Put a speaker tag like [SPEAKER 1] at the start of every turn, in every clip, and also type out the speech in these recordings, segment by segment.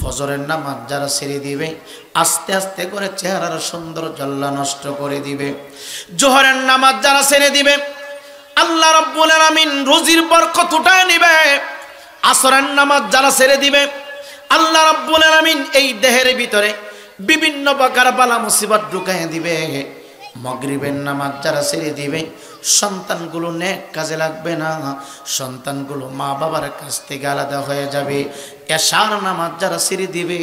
[SPEAKER 1] ফজরের নামাজ যারা ছেড়ে দিবে, আস্তে আস্তে করে চেহারার সুন্দর জল্লা নষ্ট করে দিবে। জোহরের নামাজ যারা ছেড়ে দিবে, আল্লাহ রব্বুল আলামিন রুজির বরকত উঠায় নিবে। আসরের নামাজ যারা ছেড়ে দিবে, আল্লাহ রব্বুল আলামিন এই দেহের ভিতরে বিভিন্ন প্রকার বালা মুসিবত ঢুকাই দিবে। মগরিবের নামাজ যারা ছেড়ে দিবে সন্তানগুলো নেক কাজে লাগবে না। সন্তানগুলো মা বাবার কাছ থেকে আলাদা হয়ে যাবে। এশার নামাজ যারা ছেড়ে দিবে,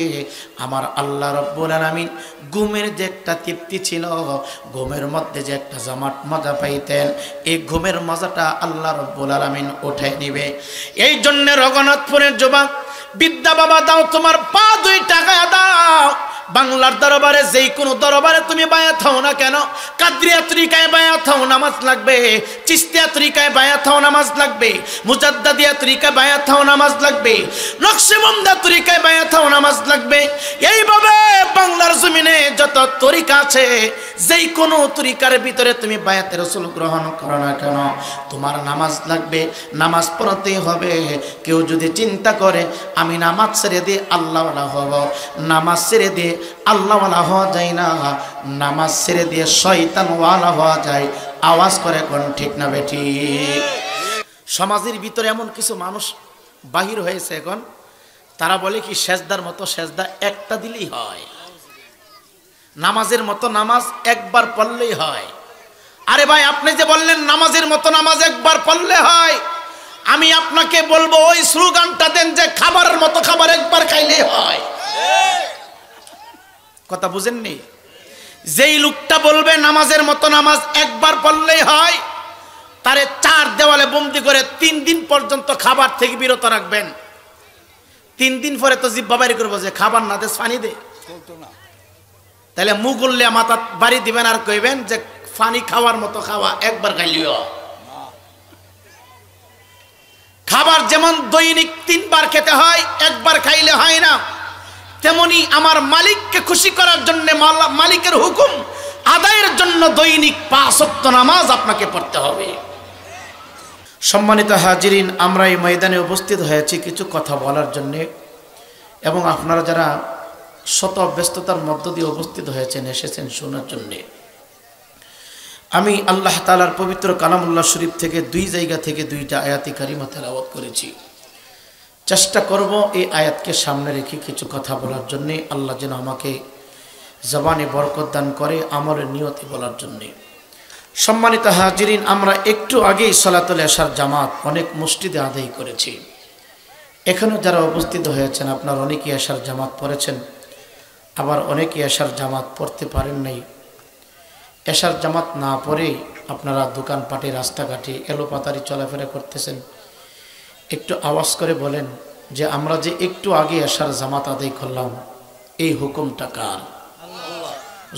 [SPEAKER 1] আমার আল্লাহ রব্বুল আলামিন ঘুমের যে একটা তৃপ্তি ছিল, ঘুমের মধ্যে যে একটা জমাট মজা পাইতেন, এই ঘুমের মজাটা আল্লাহ রব্বুল আলামিন উঠে নিবে। এই জন্য রঘুনাথপুরের যুবক, বিদ্যা বাবা দাও, তোমার পা দুই টাকা দাও। বাংলার দরবারে যেই কোনো দরবারে তুমি বায়াত হও না কেন? কাদ্রিয়া তরিকায় বায়াত হও নামাজ লাগবে, চিস্তিয়া তরিকায় বায়াত হও নামাজ লাগবে, মুজাদ্দাদিয়া তরিকায় বায়াত হও নামাজ লাগবে নকশবন্দা তরিকায় বায়াত হও নামাজ লাগবে। এইভাবে বাংলার জমিনে যত তরিকা আছে, যেই কোনো তরিকার ভিতরে তুমি বায়াতে রসুল গ্রহণ করো না কেন? তোমার নামাজ লাগবে, নামাজ পড়তে হবে। কেউ যদি চিন্তা করে, আমি নামাজ ছেড়ে দিয়ে আল্লাহওয়ালা হব, নামাজ ছেড়ে দিয়ে আল্লাহওয়ালা হওয়া যায় না। নামাজ ছেড়ে দিয়ে শয়তানওয়ালা হওয়া যায়। আওয়াজ করে কোন ঠিক না বেটি সমাজের ভিতরে এমন কিছু মানুষ বাহির হয়েছে এখন। তারা বলে কি, সেজদার মতো সেজদা একটা দিলেই হয়। নামাজের মতো নামাজ একবার পড়লেই হয়। আরে ভাই, আপনি যে বললেন নামাজের মতো নামাজ একবার পড়লে হয়, আমি আপনাকে বলব, ওই স্লোগানটা দেন যে খাবারের মতো খাবার একবার খাইলে হয়। কথা বুঝেননি? যেই লোকটা বলবে নামাজের মতো নামাজ একবার পড়লেই হয় তারে চার দেওয়ালে বন্দি করে তিন দিন পর্যন্ত খাবার থেকে বিরত রাখবেন। তিন দিন পরে তো জিব্বা বাড়ি করব যে খাবার না দে ফানি দে। তাহলে মুগুল্লে মাথা বাড়ি দিবেন আর কইবেন যে ফানি খাওয়ার মতো খাওয়া একবার খাইলিও খাবার যেমন দৈনিক তিনবার খেতে হয় একবার খাইলে হয় না। তেমনি আমার মালিককে খুশি করার জন্য মালিকের হুকুম আদায়ের জন্য দৈনিক পাঁচত্ব নামাজ আপনাকে পড়তে হবে। সম্মানিত হাজিরিন, আমরা এই ময়দানে উপস্থিত হয়েছি কিছু কথা বলার জন্যে এবং আপনারা যারা শত ব্যস্ততার মধ্য দিয়ে উপস্থিত হয়েছেন, এসেছেন শোনার জন্যে। আমি আল্লাহ তালার পবিত্র কালামুল্লাহ শরীফ থেকে দুই জায়গা থেকে দুইটা আয়াতি কারিমা তেলাওয়াত করেছি। চেষ্টা করব এই আয়াতকে সামনে রেখে কিছু কথা বলার জন্যে। আল্লাহ যেন আমাকে জবানে বরকত দান করে আমলের নিয়তি বলার জন্যে। সম্মানিত হাজিরিন, আমরা একটু আগেই সলাতুল আসার জামাত অনেক মসজিদে আদায় করেছি। এখানেও যারা উপস্থিত হয়েছেন, আপনার অনেকেই আসার জামাত পড়েছেন। আবার অনেকেই আসার জামাত পড়তে পারেন নাই। এশার জামাত না পড়ে আপনারা দোকানপাটে, রাস্তাঘাটে এলোপাতারি চলাফেরা করতেছেন। একটু আওয়াজ করে বলেন যে আমরা যে একটু আগে এশার জামাত আদায় করলাম, এই হুকুমটা কার?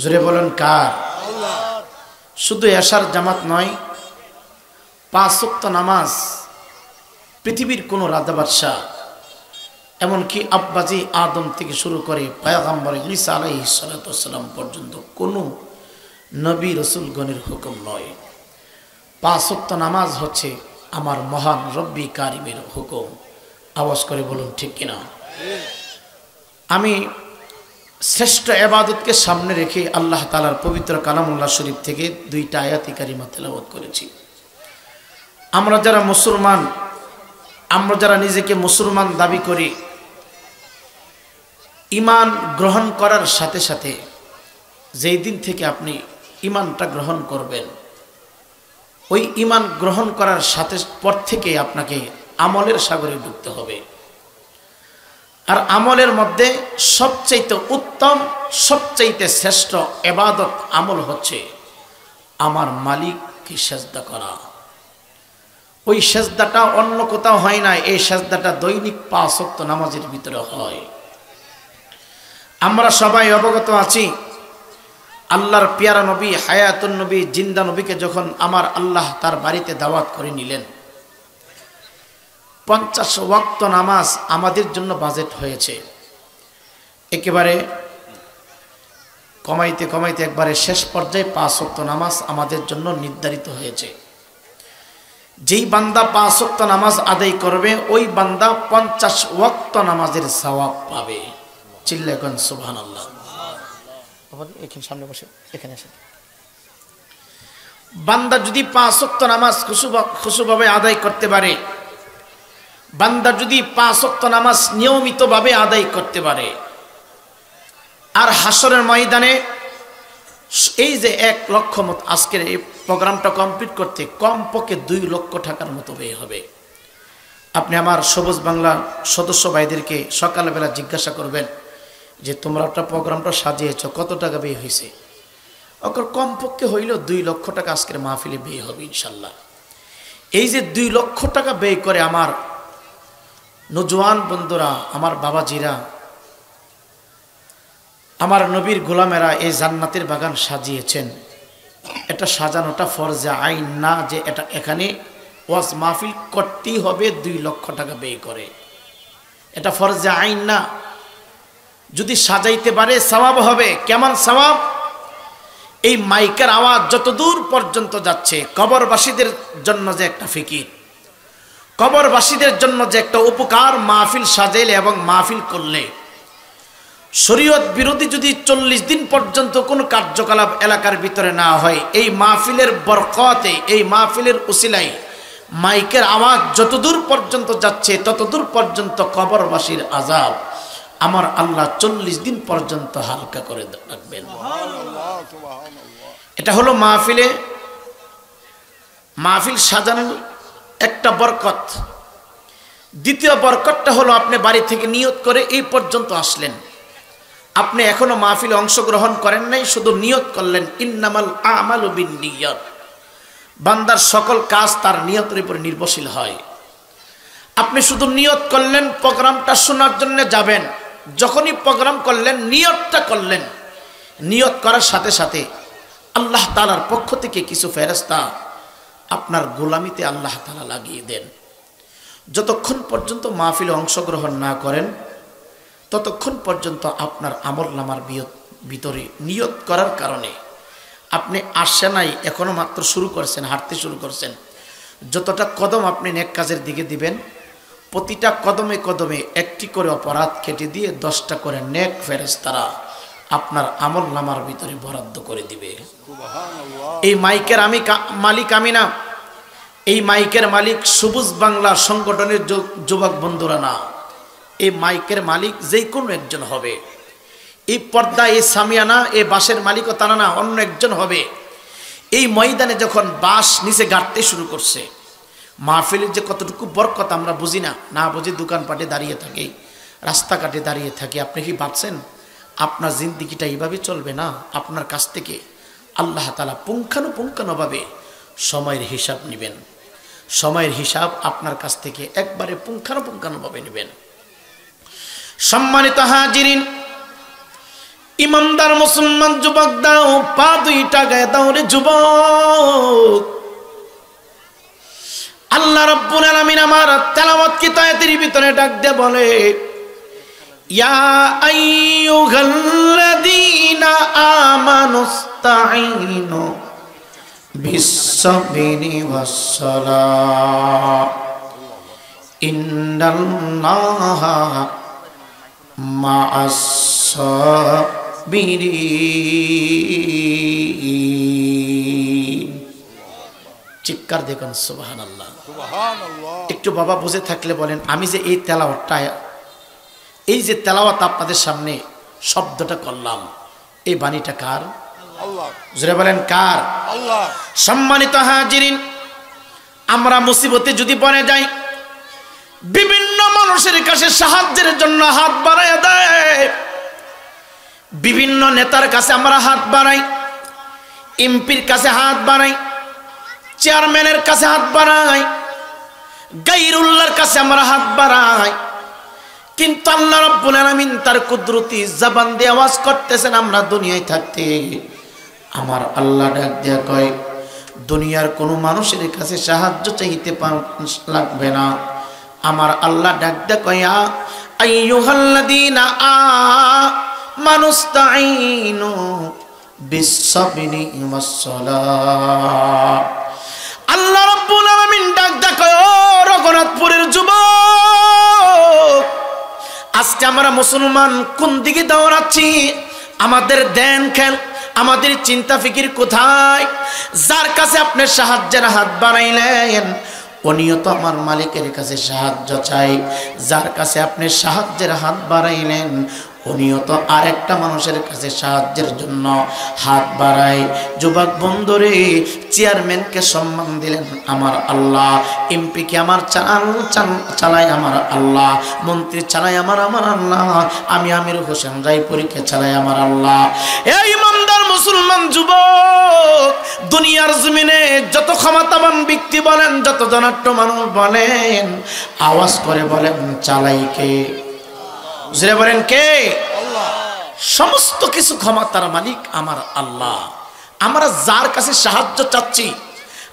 [SPEAKER 1] জোরে বলেন কার? শুধু এশার জামাত নয়, পাঁচ সপ্ত নামাজ পৃথিবীর কোনো রাজা বাদশাহ, এমনকি আব্বাজি আদম থেকে শুরু করে পায়াগাম্বর ইসা আলাই সালাতাম পর্যন্ত কোনো নবী রসুলগণের হুকুম নয়। পাঁচত্ব নামাজ হচ্ছে আমার মহান রব্বি কারিমের হুকুম। আওয়াজ করে বলুন, ঠিক কিনা? আমি শ্রেষ্ঠ এবাদতকে সামনে রেখে আল্লাহ তালার পবিত্র কালামুল্লাহ শরীফ থেকে দুইটা আয়াতি কারিমা তেলাবত করেছি। আমরা যারা মুসলমান, আমরা যারা নিজেকে মুসলমান দাবি করি ইমান গ্রহণ করার সাথে সাথে যেই দিন থেকে আপনি ইমানটা গ্রহণ করবেন ওই ইমান গ্রহণ করার সাথে পর থেকে আপনাকে আমলের সাগরে ঢুকতে হবে। আর আমলের মধ্যে সবচাইতে উত্তম, সবচাইতে শ্রেষ্ঠ এবাদত আমল হচ্ছে আমার মালিককে সেজদা করা। ওই সেজদাটা অন্য কোথাও হয় না, এই সেজদাটা দৈনিক পাঁচক্ত নামাজের ভিতরে হয়। আমরা সবাই অবগত আছি আল্লাহর পিয়ারা নবী, হায়াতুন নবী, জিন্দা নবীকে যখন আমার আল্লাহ তার বাড়িতে দাওয়াত করে নিলেন, পঞ্চাশ ওয়াক্ত নামাজ আমাদের জন্য বাজেট হয়েছে। একেবারে কমাইতে কমাইতে একবারে শেষ পর্যায়ে পাঁচ ওয়াক্ত নামাজ আমাদের জন্য নির্ধারিত হয়েছে। যেই বান্দা পাঁচ ওয়াক্ত নামাজ আদায় করবে, ওই বান্দা পঞ্চাশ ওয়াক্ত নামাজের সওয়াব পাবে। চিল্লা এখন সুবহান আল্লাহ এখানে সামনে বসে, এখানে আসেন। বান্দা যদি পাঁচ ওয়াক্ত নামাজ খুশু- খুশুভাবে আদায় করতে পারে, বান্দা যদি পাঁচ ওয়াক্ত নামাজ নিয়মিতভাবে আদায় করতে পারে, আর হাসরের ময়দানে এই যে এক লক্ষ মত আজকের এই প্রোগ্রামটা কমপ্লিট করতে কমপক্ষে দুই লক্ষ টাকার মতো ব্যয় হবে। আপনি আমার সবুজ বাংলা সদস্য ভাইদেরকে সকালবেলা জিজ্ঞাসা করবেন যে তোমরা একটা প্রোগ্রামটা সাজিয়েছ, কত টাকা ব্যয় হয়েছে? ওকর কমপক্ষে হইল দুই লক্ষ টাকা আজকের মাহফিলে ব্যয় হবে, ইনশাল্লাহ। এই যে দুই লক্ষ টাকা ব্যয় করে আমার নজওয়ান বন্ধুরা, আমার বাবাজিরা, আমার নবীর গোলামেরা এই জান্নাতের বাগান সাজিয়েছেন। এটা সাজানোটা ফরজা আইন না যে এটা এখানে ওয়াজ মাহফিল করতেই হবে, দুই লক্ষ টাকা ব্যয় করে। এটা ফরজা আইন না যদি সাজাইতে পারে সওয়াব হবে। কেমন সওয়াব? এই মাইকের আওয়াজ যত দূর পর্যন্ত যাচ্ছে, কবরবাসীদের জন্য যে একটা ফিকির, কবরবাসীদের জন্য যে একটা উপকার মাহফিল সাজাইলে এবং মাহফিল করলে। শরীয়ত বিরোধী যদি চল্লিশ দিন পর্যন্ত কোনো কার্যকলাপ এলাকার ভিতরে না হয়, এই মাহফিলের বরকতে, এই মাহফিলের উসিলাই মাইকের আওয়াজ যতদূর পর্যন্ত যাচ্ছে, ততদূর পর্যন্ত কবরবাসীর আজাব আমার আল্লাহ চল্লিশ দিন পর্যন্ত হালকা করে রাখবেন। এটা হলো মাহফিলে, মাহফিল সাজানোর একটা বরকত। দ্বিতীয় বরকতটা হলো আপনি বাড়ি থেকে নিয়ত করে এই পর্যন্ত আসলেন। আপনি এখনও মাহফিলে অংশগ্রহণ করেন নাই, শুধু নিয়ত করলেন, ইন্নামাল আমাল বিন নিয়ত বান্দার সকল কাজ তার নিয়তের উপর নির্ভরশীল হয়। আপনি শুধু নিয়ত করলেন, প্রোগ্রামটা শোনার জন্য যাবেন। যখনই প্রোগ্রাম করলেন, নিয়তটা করলেন। নিয়ত করার সাথে সাথে আল্লাহ তালার পক্ষ থেকে কিছু ফেরস্তা আপনার গোলামিতে আল্লাহ তালা লাগিয়ে দেন। যতক্ষণ পর্যন্ত মাহফিলে অংশগ্রহণ না করেন, ততক্ষণ পর্যন্ত আপনার আমল নামার ভিতরে নিয়ত করার কারণে আপনি আসছে নাই, এখনও মাত্র শুরু করছেন, হাঁটতে শুরু করছেন। যতটা কদম আপনি নেক কাজের দিকে দিবেন প্রতিটা কদমে কদমে একটি করে অপরাধ কেটে দিয়ে দশটা করে নেক ফেরেস তারা আপনার আমল নামার ভিতরে বরাদ্দ করে দিবে। এই মাইকের আমি মালিক আমি না। এই মাইকের মালিক সবুজ বাংলা সংগঠনের যুবক বন্ধুরা না। এই মাইকের মালিক যেই কোনো একজন হবে। এই পর্দা এই সামিয়ানা এই বাসের মালিকও তারা না অন্য একজন হবে। এই ময়দানে যখন বাস নিচে গাড়তে শুরু করছে মাহফিলের যে কতটুকু বরকত আমরা বুঝি না না বুঝি দোকানপাটে দাঁড়িয়ে থাকি, রাস্তাঘাটে দাঁড়িয়ে থাকি, আপনি কি ভাবছেন? আপনার জিন্দিগিটা এইভাবে চলবে না? আপনার কাছ থেকে আল্লাহ তালা পুঙ্খানুপুঙ্খানুভাবে সময়ের হিসাব নেবেন। সময়ের হিসাব আপনার কাছ থেকে একবারে পুঙ্খানুপুঙ্খানুভাবে নেবেন। সম্মানিত হাজিরিন ইমানদার মুসলমান, যুবক দাও, পা দুইটা গায়ে দাও রে যুবক। আল্লাহ রব্বুল আলামিন আমার তেলাওয়াত কিতাবের ভিতরে ডাক দে বলে ইয়া আইয়ুহাল্লাযীনা আমানুস্তাঈনু ইন্নাল্লাহা চিৎকার দেখুন সুবাহান আল্লাহ একটু বাবা বুঝে থাকলে বলেন আমি যে এই তেলাওয়াতটা এই যে তেলাওয়াত আপনাদের সামনে শব্দটা করলাম এই বাণীটা কার? জোরে বলেন কার? সম্মানিত হাজিরিন আমরা মুসিবতে যদি পড়ে যাই বিভিন্ন মানুষের কাছে সাহায্যের জন্য হাত বাড়ায় দেয়। বিভিন্ন নেতার কাছে আমরা হাত বাড়াই এমপির কাছে হাত বাড়াই চেয়ারম্যানের কাছে হাত বাড়াই গাইরুল্লাহর কাছে আমরা হাত বাড়াই কিন্তু আল্লাহ রাব্বুল আলামিন তার কুদরতি জবান দিয়ে আওয়াজ করতেছেন, আমরা দুনিয়ায় থাকতে। আমার আল্লাহ ডাক দিয়া কয়, দুনিয়ার কোনো মানুষের কাছে সাহায্য চাইতে লাগবে না। আমার আল্লাহ ডাক দিয়া কয়া আইয়ুহাল্লাযীনা আ মানুস্তাইনু বিসসাবরি ওয়াস-সালাহ আল্লাহ রাব্বুল আলামিন ডাক দেখ রঘুনাথপুরের যুবক, আজকে আমরা মুসলমান কোন দিকে দৌড়াচ্ছি? আমাদের দেন খেল, আমাদের চিন্তা ফিকির কোথায়? যার কাছে আপনি সাহায্যের হাত বাড়াইলেন, উনিও তো আমার মালিকের কাছে সাহায্য চাই। যার কাছে আপনি সাহায্যের হাত বাড়াইলেন উনিও তো আরেকটা মানুষের কাছে সাহায্যের জন্য হাত বাড়ায়। যুবক বন্ধুরে, চেয়ারম্যানকে সম্মান দিলেন আমার আল্লাহ এমপিকে আমার চাল, চালায় আমার আল্লাহ, মন্ত্রী চালায় আমার আমার আল্লাহ, আমি আমির হোসেন রায়পুরীকে চালাই আমার আল্লাহ। এই ইমানদার মুসলমান যুবক, দুনিয়ার জমিনে যত ক্ষমতাবান ব্যক্তি বলেন, যত জনাট্য মানুষ বলেন, আওয়াজ করে বলেন চালাইকে বুঝলে বলেন কে? সমস্ত কিছু ক্ষমতার মালিক আমার আল্লাহ। আমরা যার কাছে সাহায্য চাচ্ছি,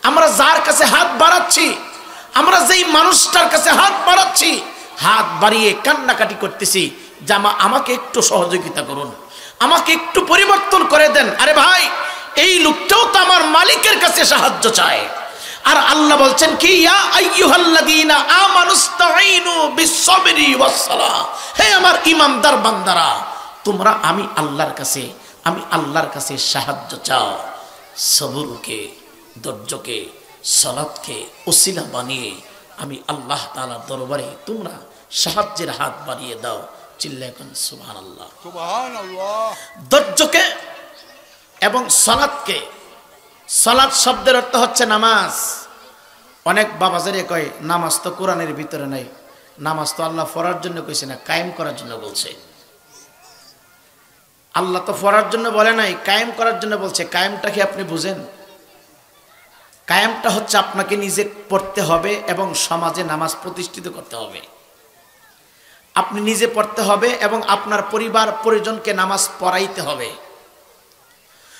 [SPEAKER 1] আমরা যার কাছে হাত বাড়াচ্ছি, আমরা যেই মানুষটার কাছে হাত বাড়াচ্ছি, হাত বাড়িয়ে কান্নাকাটি করতেছি জামা আমাকে একটু সহযোগিতা করুন, আমাকে একটু পরিবর্তন করে দেন। আরে ভাই, এই লোকটাও তো আমার মালিকের কাছে সাহায্য চায়। আর আল্লাহ বলছেন কি হে আমার ইমানদার বান্দারা তোমরা আমি আল্লাহর কাছে আমি আল্লাহর কাছে সাহায্য চাও। সবরকে ধৈর্যকে সলাৎকে ওসিলা বানিয়ে আমি আল্লাহ তাআলার দরবারে তোমরা সাহায্যের হাত বাড়িয়ে দাও। চিল্লা এখন সুবহানাল্লাহ।
[SPEAKER 2] সুবহানাল্লাহ।
[SPEAKER 1] ধৈর্যকে এবং সলাৎকে সলাৎ শব্দের অর্থ হচ্ছে নামাজ। অনেক বাবাজারে কয়, নামাজ তো কোরআনের ভিতরে নাই। নামাজ তো আল্লাহ পড়ার জন্য কইছে না, কায়েম করার জন্য বলছে। আল্লাহ তো পড়ার জন্য বলে নাই, কায়েম করার জন্য বলছে। কায়েমটা কি আপনি বুঝেন? কায়েমটা হচ্ছে আপনাকে নিজে পড়তে হবে এবং সমাজে নামাজ প্রতিষ্ঠিত করতে হবে। আপনি নিজে পড়তে হবে এবং আপনার পরিবার পরিজনকে নামাজ পড়াইতে হবে।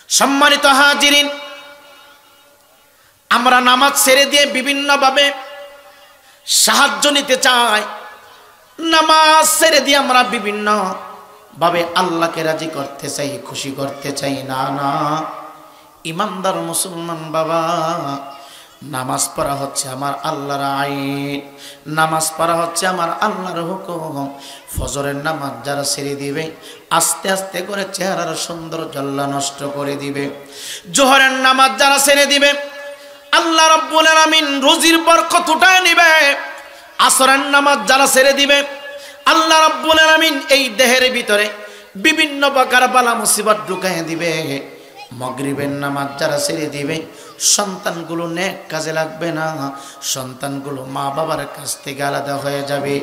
[SPEAKER 1] সম্মানিত হাজিরিন আমরা নামাজ ছেড়ে দিয়ে বিভিন্নভাবে সাহায্য নিতে চাই। নামাজ ছেড়ে দিয়ে আমরা বিভিন্ন ভাবে আল্লাহকে রাজি করতে চাই, খুশি করতে চাই। না না। ইমানদার মুসলমান বাবা, নামাজ পড়া হচ্ছে আমার আল্লাহর আইন। নামাজ পড়া হচ্ছে আমার আল্লাহর হুকুম। ফজরের নামাজ যারা ছেড়ে দিবে, আস্তে আস্তে করে চেহারার সুন্দর জল্লা নষ্ট করে দিবে। জোহরের নামাজ যারা ছেড়ে দিবে আল্লাহ রব্বুল আলামিন রুজির বরকত উঠায় নিবে, আসরের নামাজ যারা ছেড়ে দিবে, আল্লাহ রব্বুল আলামিন এই দেহের ভিতরে বিভিন্ন প্রকার বালা মুসিবত ঢুকাই দিবে। মগরিবের নামাজ যারা ছেড়ে দিবে, সন্তানগুলো নেক কাজে লাগবে না, সন্তানগুলো মা বাবার কাছ থেকে আলাদা হয়ে যাবে।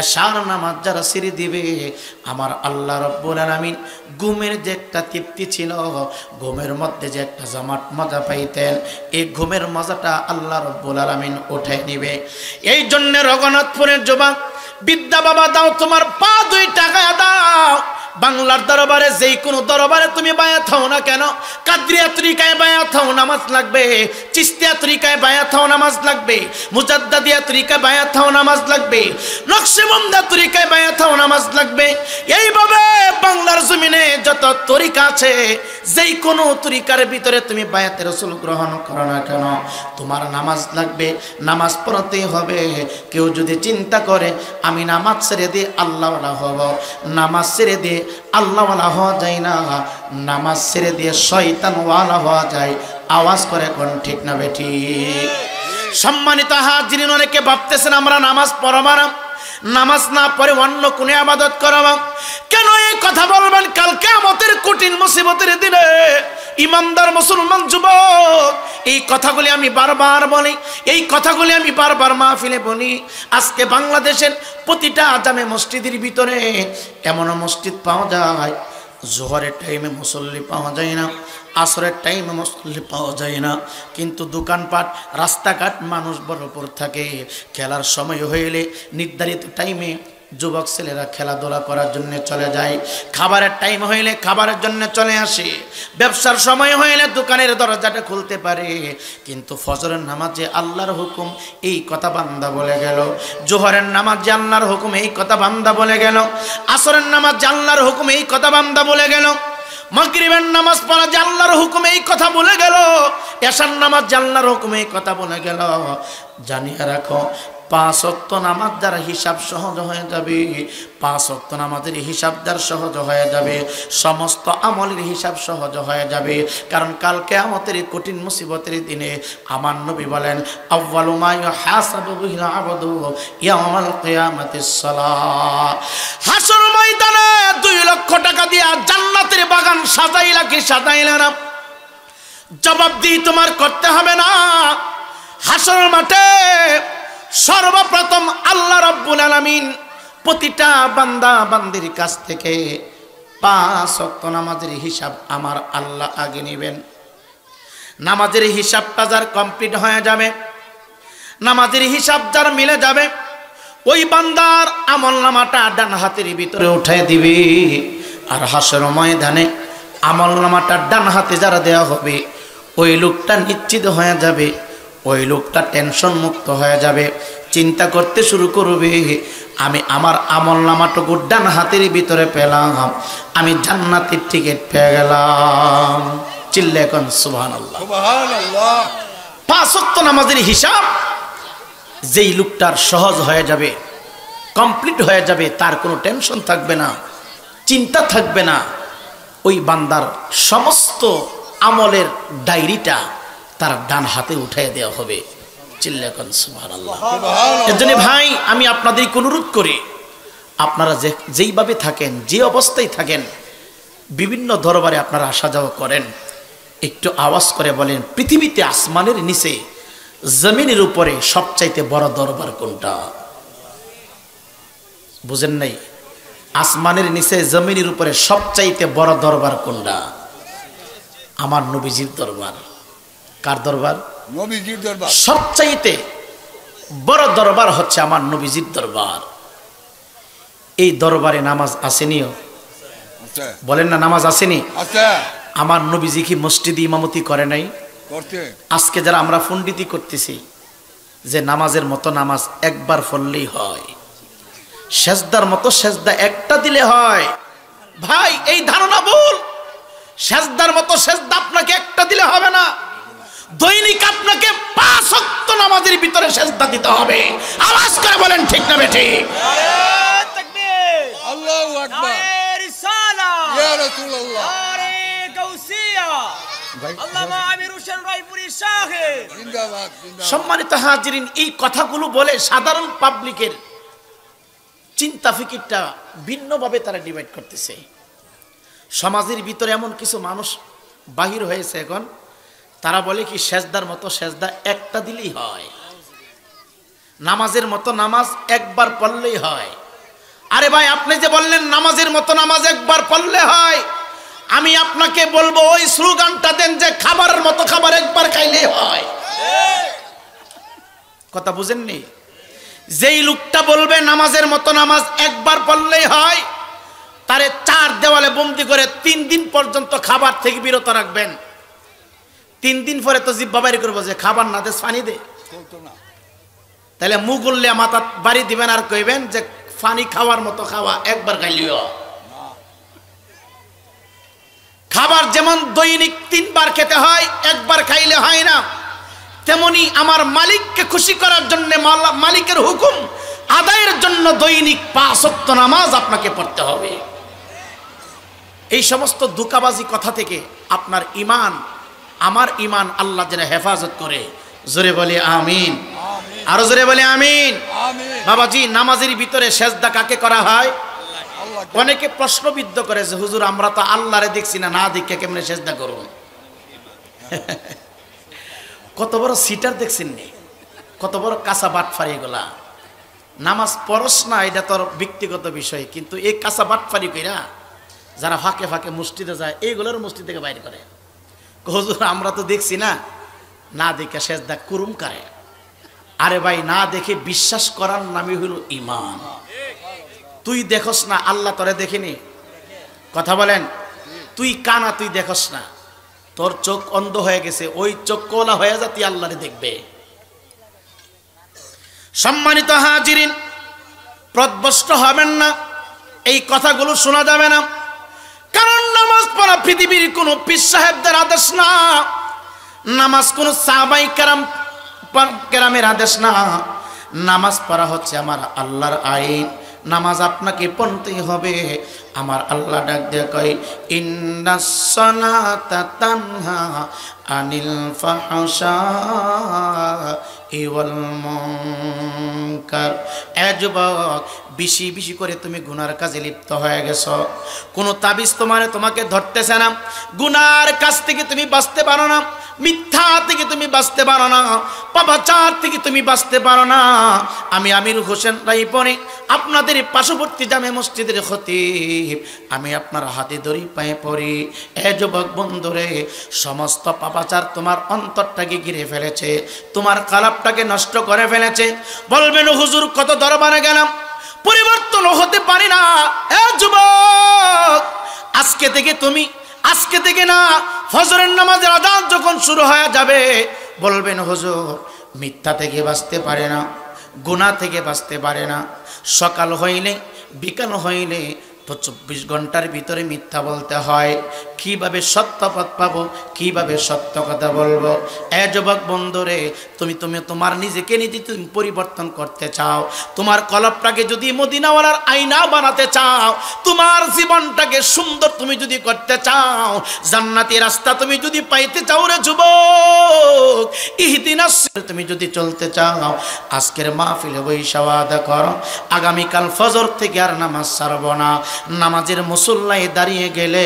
[SPEAKER 1] এশার নামাজ যারা ছেড়ে দিবে, আমার আল্লাহ রব্বুল আলামিন ঘুমের যে একটা তৃপ্তি ছিল, ঘুমের মধ্যে যে একটা জমাট মজা পাইতেন, এই ঘুমের মজাটা আল্লাহ রব্বুল আলমিন উঠে নিবে। এই জন্য রঘুনাথপুরের যুবক, বিদ্যা বাবা, দাও তোমার পা দুই টাকা দাও। বাংলার দরবারে যেই কোনো দরবারে তুমি বায়াত হও না কেন? কাদ্রিয়া তরিকায় বায়াত হও নামাজ লাগবে, চিস্তিয়া তরিকায় বায়াত হও নামাজ লাগবে, মুজাদ্দাদিয়া তরিকায় বায়াত হও নামাজ লাগবে নকশেবন্দা তরিকায় বায়াত হও নামাজ লাগবে। এইভাবে বাংলার জমিনে যত তরিকা আছে, যেই কোনো তরিকার ভিতরে তুমি বায়াতে রসুল গ্রহণ করো না কেন? তোমার নামাজ লাগবে, নামাজ পড়তে হবে। কেউ যদি চিন্তা করে, আমি নামাজ ছেড়ে দিয়ে আল্লাহওয়ালা হব, নামাজ ছেড়ে দিয়ে আল্লাহওয়ালা হওয়া যায় না। নামাজ ছেড়ে দিয়ে শয়তানওয়ালা হওয়া যায়। আওয়াজ করে কোন ঠিক না বেঠিক সম্মানিত হাজির অনেকে ভাবতেছেন আমরা নামাজ পড়বানা নামাজ না পড়ে অন্য কোন আবাদত করব। কেন এই কথা বলবেন? কালকে আমাদের কঠিন মুসিবতের দিনে ইমানদার মুসলমান যুবক, এই কথাগুলি আমি বারবার বলি, এই কথাগুলি আমি বারবার মাহফিলে বলি। আজকে বাংলাদেশের প্রতিটা আজামে মসজিদের ভিতরে এমন মসজিদ পাওয়া যায়, জোহরের টাইমে মুসল্লি পাওয়া যায় না। আসরের টাইমে মুসল্লি পাওয়া যায় না। কিন্তু দোকানপাট, রাস্তাঘাট মানুষ বরফর থাকে। খেলার সময় হইলে নির্ধারিত টাইমে যুবক ছেলেরা খেলাধুলা করার জন্য চলে যায়। খাবারের টাইম হইলে খাবারের জন্য চলে আসে। ব্যবসার সময় হইলে দোকানের দরজাটা খুলতে পারে। কিন্তু ফজরের নামাজে আল্লাহর হুকুম এই কথা বান্দা বলে গেল। জোহরের নামাজে আল্লাহর হুকুম এই কথা বান্দা বলে গেল। আসরের নামাজে আল্লাহর হুকুম এই কথা বান্দা বলে গেল। মাগরিবের নামাজ পড়া জাল্লার হুকুমে এই কথা বলে গেল, এশার নামাজ জাল্লার হুকুমে এই কথা বলে গেল। জানিয়ে রাখো পাঁচ অক্ত নামাজ দ্বারা হিসাব সহজ হয়ে যাবে, পাঁচ অক্ত নামাজের হিসাব দ্বার সহজ হয়ে যাবে, সমস্ত আমলের হিসাব সহজ হয়ে যাবে। কারণ কালকে আমাদের কঠিন মুসিবতের দিনে আমার নবী বলেন হাসর ময়দানে দুই লক্ষ টাকা দিয়া জান্নাতের বাগান সাজাইলা কি সাজাইলা না? জবাব দিই তোমার করতে হবে না। হাসর মাঠে সর্বপ্রথম আল্লাহ রব্বুল আলামিন প্রতিটা বান্দা বান্দির কাছ থেকে পাঁচ অক্ত নামাজের হিসাব আমার আল্লাহ আগে নেবেন। নামাজের হিসাবটা যার কমপ্লিট হয়ে যাবে, নামাজের হিসাব যার মিলে যাবে, ওই বান্দার আমল নামাটা ডান হাতের ভিতরে উঠে দিবি আর হাসর ময়দানে আমল নামাটা ডান হাতে যারা দেওয়া হবে, ওই লোকটা নিশ্চিত হয়ে যাবে ওই লোকটা টেনশন মুক্ত হয়ে যাবে। চিন্তা করতে শুরু করবে আমি আমার আমল নামাটুকু ডান হাতের ভিতরে পেলাম আমি জান্নাতের টিকিট পেয়ে গেলাম। চিল্লে এখন আল্লাহ
[SPEAKER 2] সুবহানাল্লাহ।
[SPEAKER 1] নামাজের হিসাব যেই লোকটার সহজ হয়ে যাবে কমপ্লিট হয়ে যাবে তার কোনো টেনশন থাকবে না চিন্তা থাকবে না। ওই বান্দার সমস্ত আমলের ডায়েরিটা তার ডান হাতে উঠাই দেওয়া হবে। চিল্লাকন এর জন্য ভাই আমি আপনাদেরকে অনুরোধ করি আপনারা যে যেইভাবে থাকেন যে অবস্থায় থাকেন বিভিন্ন দরবারে আপনারা আসা যাওয়া করেন। একটু আওয়াজ করে বলেন পৃথিবীতে আসমানের নিচে জমিনের উপরে সবচাইতে বড় দরবার কোনটা? বুঝেন নাই? আসমানের নিচে জমিনের উপরে সবচাইতে বড় দরবার কোনটা? আমার নবীজির দরবার। কার দরবার?
[SPEAKER 2] নবীজির দরবার।
[SPEAKER 1] সবচাইতে বড় দরবার হচ্ছে আমার নবীজির দরবার। এই দরবারে নামাজ আসেনিও বলেন না নামাজ আসেনি? আমার নবীজি কি মসজিদে ইমামতি করে নাই? আজকে যারা আমরা ফন্ডিতি করতেছি যে নামাজের মতো নামাজ একবার পড়লেই হয়। সেজদার মতো সেজদা একটা দিলে হয়। ভাই এই ধারণা ভুল। সেজদার মতো সেজদা আপনাকে একটা দিলে হবে না। দৈনিক আপনাকে পাঁচ ওয়াক্ত নামাজের ভিতরে সেজদা দিতে হবে। আওয়াজ করে বলেন ঠিক না
[SPEAKER 2] জিন্দাবাদ
[SPEAKER 1] সম্মানিত হাজিরিন এই কথাগুলো বলে সাধারণ পাবলিকের চিন্তা ফিকিরটা ভিন্নভাবে তারা ডিভাইড করতেছে। সমাজের ভিতরে এমন কিছু মানুষ বাহির হয়েছে এখন। তারা বলে কি সেজদার মতো সেজদা একটা দিলেই হয়। নামাজের মতো নামাজ একবার পড়লেই হয়। আরে ভাই, আপনি যে বললেন নামাজের মতো নামাজ একবার পড়লে হয়, আমি আপনাকে বলব ওই স্লোগানটা দেন যে খাবারের মতো খাবার একবার খাইলেই হয়। কথা বুঝেননি? যেই লোকটা বলবে নামাজের মতো নামাজ একবার পড়লেই হয়, তারে চার দেওয়ালে বন্দি করে তিন দিন পর্যন্ত খাবার থেকে বিরত রাখবেন। তিন দিন পরে তো জিব্বা বাড়ি করব যে খাবার না দে, পানি দে। তাহলে মুগুল্লে মাথা বাড়ি দিবেন আর কইবেন যে পানি খাওয়ার মতো খাওয়া, একবার খাইলিও খাবার যেমন দৈনিক তিনবার খেতে হয়, একবার খাইলে হয় না। তেমনি আমার মালিককে খুশি করার জন্য মালিকের হুকুম, আদায়ের জন্য দৈনিক পাঁচ নামাজ আপনাকে পড়তে হবে। এই সমস্ত দুকাবাজি কথা থেকে আপনার ইমান আমার ইমান আল্লাহ যেন হেফাজত করে। জোরে বলে আমিন। আরও জোরে বলে আমিন। বাবাজি নামাজের ভিতরে সেজদা কাকে করা হয়? অনেকে প্রশ্নবিদ্ধ করে যে হুজুর আমরা তো আল্লাহরে দেখছি না না দেখে কেমনে সেজদা করব? কত বড় সিটার দেখছেন নি? কত বড় কাঁচা বাটফারি এগুলা। নামাজ পরশ না এটা তোর ব্যক্তিগত বিষয় কিন্তু এই কাঁচা বাটফারি কইরা যারা ফাঁকে ফাঁকে মুষ্টিতে যায় এইগুলোর মুষ্টি থেকে বাইর করে। হুজুর, আমরা তো দেখছি না। না দেখে সেজদা কুরুম করে? আরে ভাই, না দেখে বিশ্বাস করার নামই হলো ইমান তুই দেখস না, আল্লাহ তোরে দেখিনি? কথা বলেন, তুই কানা তুই দেখস না। তোর চোখ অন্ধ হয়ে গেছে, ওই চোখ কোলা হয়ে যা, তুই আল্লাহরে দেখবে। সম্মানিত হাজিরিন প্রদবষ্ট হবেন না, এই কথাগুলো শোনা যাবে না। নামাজ পড়া পৃথিবীর কোন পীর সাহেবদের আদেশ না। নামাজ কোন সাহাবাই কারাম কেরামের আদেশ না। নামাজ পড়া হচ্ছে আমার আল্লাহর আইন। নামাজ আপনাকে পড়তেই হবে। আমার আল্লাহ ডাক দিয়ে কয় ইন্নাস সালাতা তানহা আনিল বেশি বেশি করে তুমি গুনার কাজে লিপ্ত হয়ে গেছ। কোনো তাবিজ তোমার তোমাকে ধরতেছে না। গুনার কাছ থেকে তুমি বাঁচতে পারো না। মিথ্যা থেকে তুমি বাঁচতে পারো না। পাপাচার থেকে তুমি বাঁচতে পারো না। আমি আমির হোসেন রাই রাইপনে আপনাদের পার্শ্ববর্তী জামে মসজিদের খতিব। আমি আপনার হাতে ধরি পায়ে পড়ি। এ যুবক বন্ধুরে, সমস্ত পাপাচার তোমার অন্তরটাকে ঘিরে ফেলেছে, তোমার কালাপটাকে নষ্ট করে ফেলেছে। বলবেন, হুজুর, কত দরবারে গেলাম? পরিবর্তন হতে পারি না। এ যুবক, আজকে থেকে তুমি, আজকে থেকে না, ফজরের নামাজের আদান যখন শুরু হয়ে যাবে, বলবেন, হুজুর, মিথ্যা থেকে বাঁচতে পারে না গুণা থেকে বাঁচতে পারে না। সকাল হইলে, বিকাল হইলে তো চব্বিশ ঘণ্টার ভিতরে মিথ্যা বলতে হয়। কীভাবে সত্য পথ পাবো? কীভাবে সত্য কথা বলব? এ যুবক বন্ধুরে, তুমি তুমি তোমার নিজেকে নিজে তুমি পরিবর্তন করতে চাও। তোমার কলপটাকে যদি মদিনাওয়ালার আয়না বানাতে চাও, তোমার জীবনটাকে সুন্দর তুমি যদি করতে চাও, জান্নাতি রাস্তা তুমি যদি পাইতে চাও রে যুবক, ইহদিনা তুমি যদি চলতে চাও, আজকের মাহফিলে বৈশাওয়াদা করো, আগামীকাল ফজর থেকে আর নামাজ ছাড়ব না। নামাজের মুসল্লায় দাঁড়িয়ে গেলে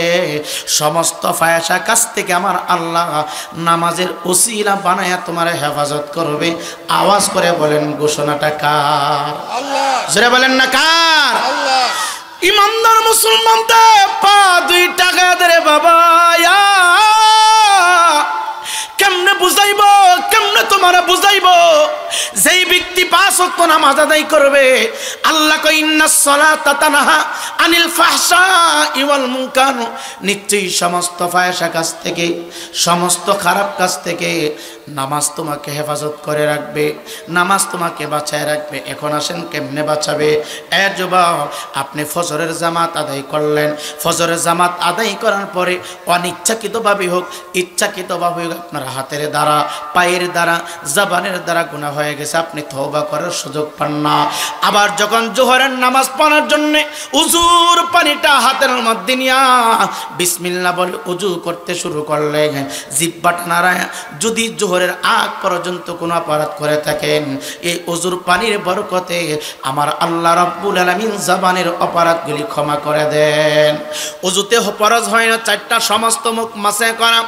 [SPEAKER 1] সমস্ত ফায়াসা কাছ থেকে আমার আল্লাহ নামাজের ওসিলা বানায়া তোমার হেফাজত করবে। আওয়াজ করে বলেন ঘোষণাটা কার? জোরে বলেন না কার? ইমানদার মুসলমানদের পা দুই টাকা দেবা বাবা। কেমনে বুঝাইব? কেমনে তোমার বুঝাইব? যেই ব্যক্তি পাঁচ ওয়াক্ত নামাজ আদায় করবে, আল্লাহ আনিল ফাহশা মুনকার। নিশ্চয়ই সমস্ত ফায়সা কাছ থেকে, সমস্ত খারাপ কাছ থেকে নামাজ তোমাকে হেফাজত করে রাখবে, নামাজ তোমাকে বাঁচায় রাখবে, এখন আসেন কেমনে বাঁচাবে? এ যুবক, আপনি ফজরের জামাত আদায় করলেন। ফজরের জামাত আদায় করার পরে অনিচ্ছাকৃতভাবে হোক, ইচ্ছাকৃতভাবে হোক, আপনার হাতের দ্বারা, পায়ের দ্বারা, জাবানের দ্বারা গুণা হয়ে গেছে, আপনি তওবা করার সুযোগ পান না। আবার যখন জোহরের নামাজ পড়ার জন্য উজুর পানিটা হাতের মধ্যে নিয়া বিসমিল্লা বলে উজু করতে শুরু করলেন। জিব্বাটা নারায় যদি জোহরের আগ পর্যন্ত কোনো অপরাধ করে থাকেন। এই উজুর পানির বরকতে আমার আল্লাহ রব্বুল আলমিন জাবানের অপরাধগুলি ক্ষমা করে দেন। অজুতে ফরজ হয় না, চারটা সমস্ত মুখ মাসে করা।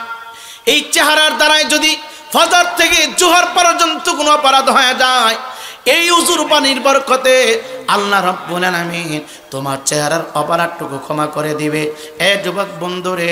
[SPEAKER 1] এই চেহারার দ্বারাই যদি ফজর থেকে জোহর পর্যন্ত কোনো অপরাধ হয়ে যায়, এই উজুর পানির বরকতে আল্লাহ রব্বুল আলামিন তোমার চেহারার অপরাধটুকু ক্ষমা করে দিবে। এ যুবক বন্ধুরে,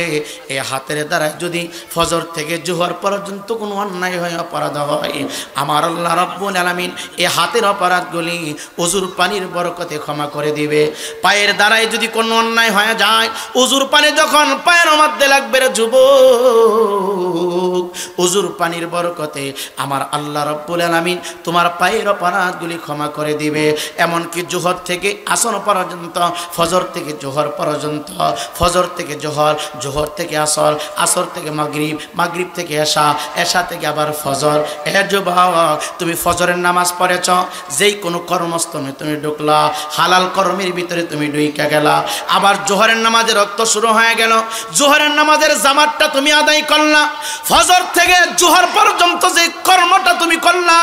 [SPEAKER 1] এ হাতের দ্বারা যদি ফজর থেকে জোহর পর্যন্ত কোনো অন্যায় হয়, অপরাধ হয়, আমার আল্লাহ রব্বুল আলামিন এ হাতের অপরাধগুলি উজুর পানির বরকতে ক্ষমা করে দিবে। পায়ের দ্বারাই যদি কোনো অন্যায় হয়ে যায়, উজুর পানি যখন পায়ের মধ্যে লাগবে রে যুবক, উজুর পানির বরকতে আমার আল্লাহ রব্বুল আলামিন তোমার পায়ের অপরাধগুলি ক্ষমা করে দিবে। এমনকি জোহর থেকে আসন পর্যন্ত, ফজর থেকে জোহর পর্যন্ত, ফজর থেকে জোহর জোহর থেকে আসর আসর থেকে মাগরিব মাগরিব থেকে এশা এশা থেকে আবার ফজর। এ তুমি ফজরের নামাজ পড়েছ, যেই কোনো কর্মস্থমে তুমি ঢুকলা, হালাল কর্মের ভিতরে তুমি ডুইকা গেলা। আবার জোহরের নামাজের রক্ত শুরু হয়ে গেল। জোহরের নামাজের জামাতটা তুমি আদায় করলা। ফজর থেকে জোহর পর্যন্ত যে কর্মটা তুমি করলা,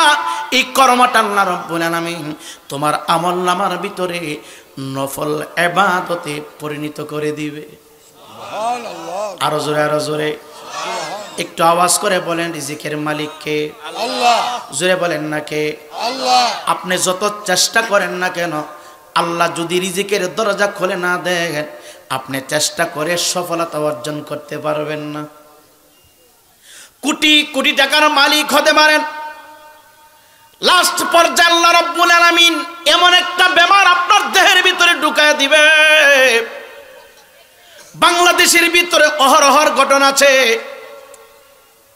[SPEAKER 1] এই কর্মটা আল্লাহ রব্বুল আলামিন তোমার আমল নামার ভিতরে নফল এবাদতে পরিণত করে দিবে। আরও জোরে আরও জোরে। একটু আওয়াজ করে বলেন রিজিকের মালিককে।
[SPEAKER 2] আল্লাহ।
[SPEAKER 1] জোরে বলেন না কে?
[SPEAKER 2] আল্লাহ।
[SPEAKER 1] আপনি যত চেষ্টা করেন না কেন আল্লাহ যদি রিজিকের দরজা খুলে না দেন আপনি চেষ্টা করে সফলতা অর্জন করতে পারবেন না। কোটি কোটি টাকার মালিক হতে পারেন। লাস্ট পর্যায়ে আল্লাহ রব্বুল আলামিন এমন একটা বেমার আপনার দেহের ভিতরে ঢুকায় দিবে। বাংলাদেশের ভিতরে অহরহর ঘটনা আছে।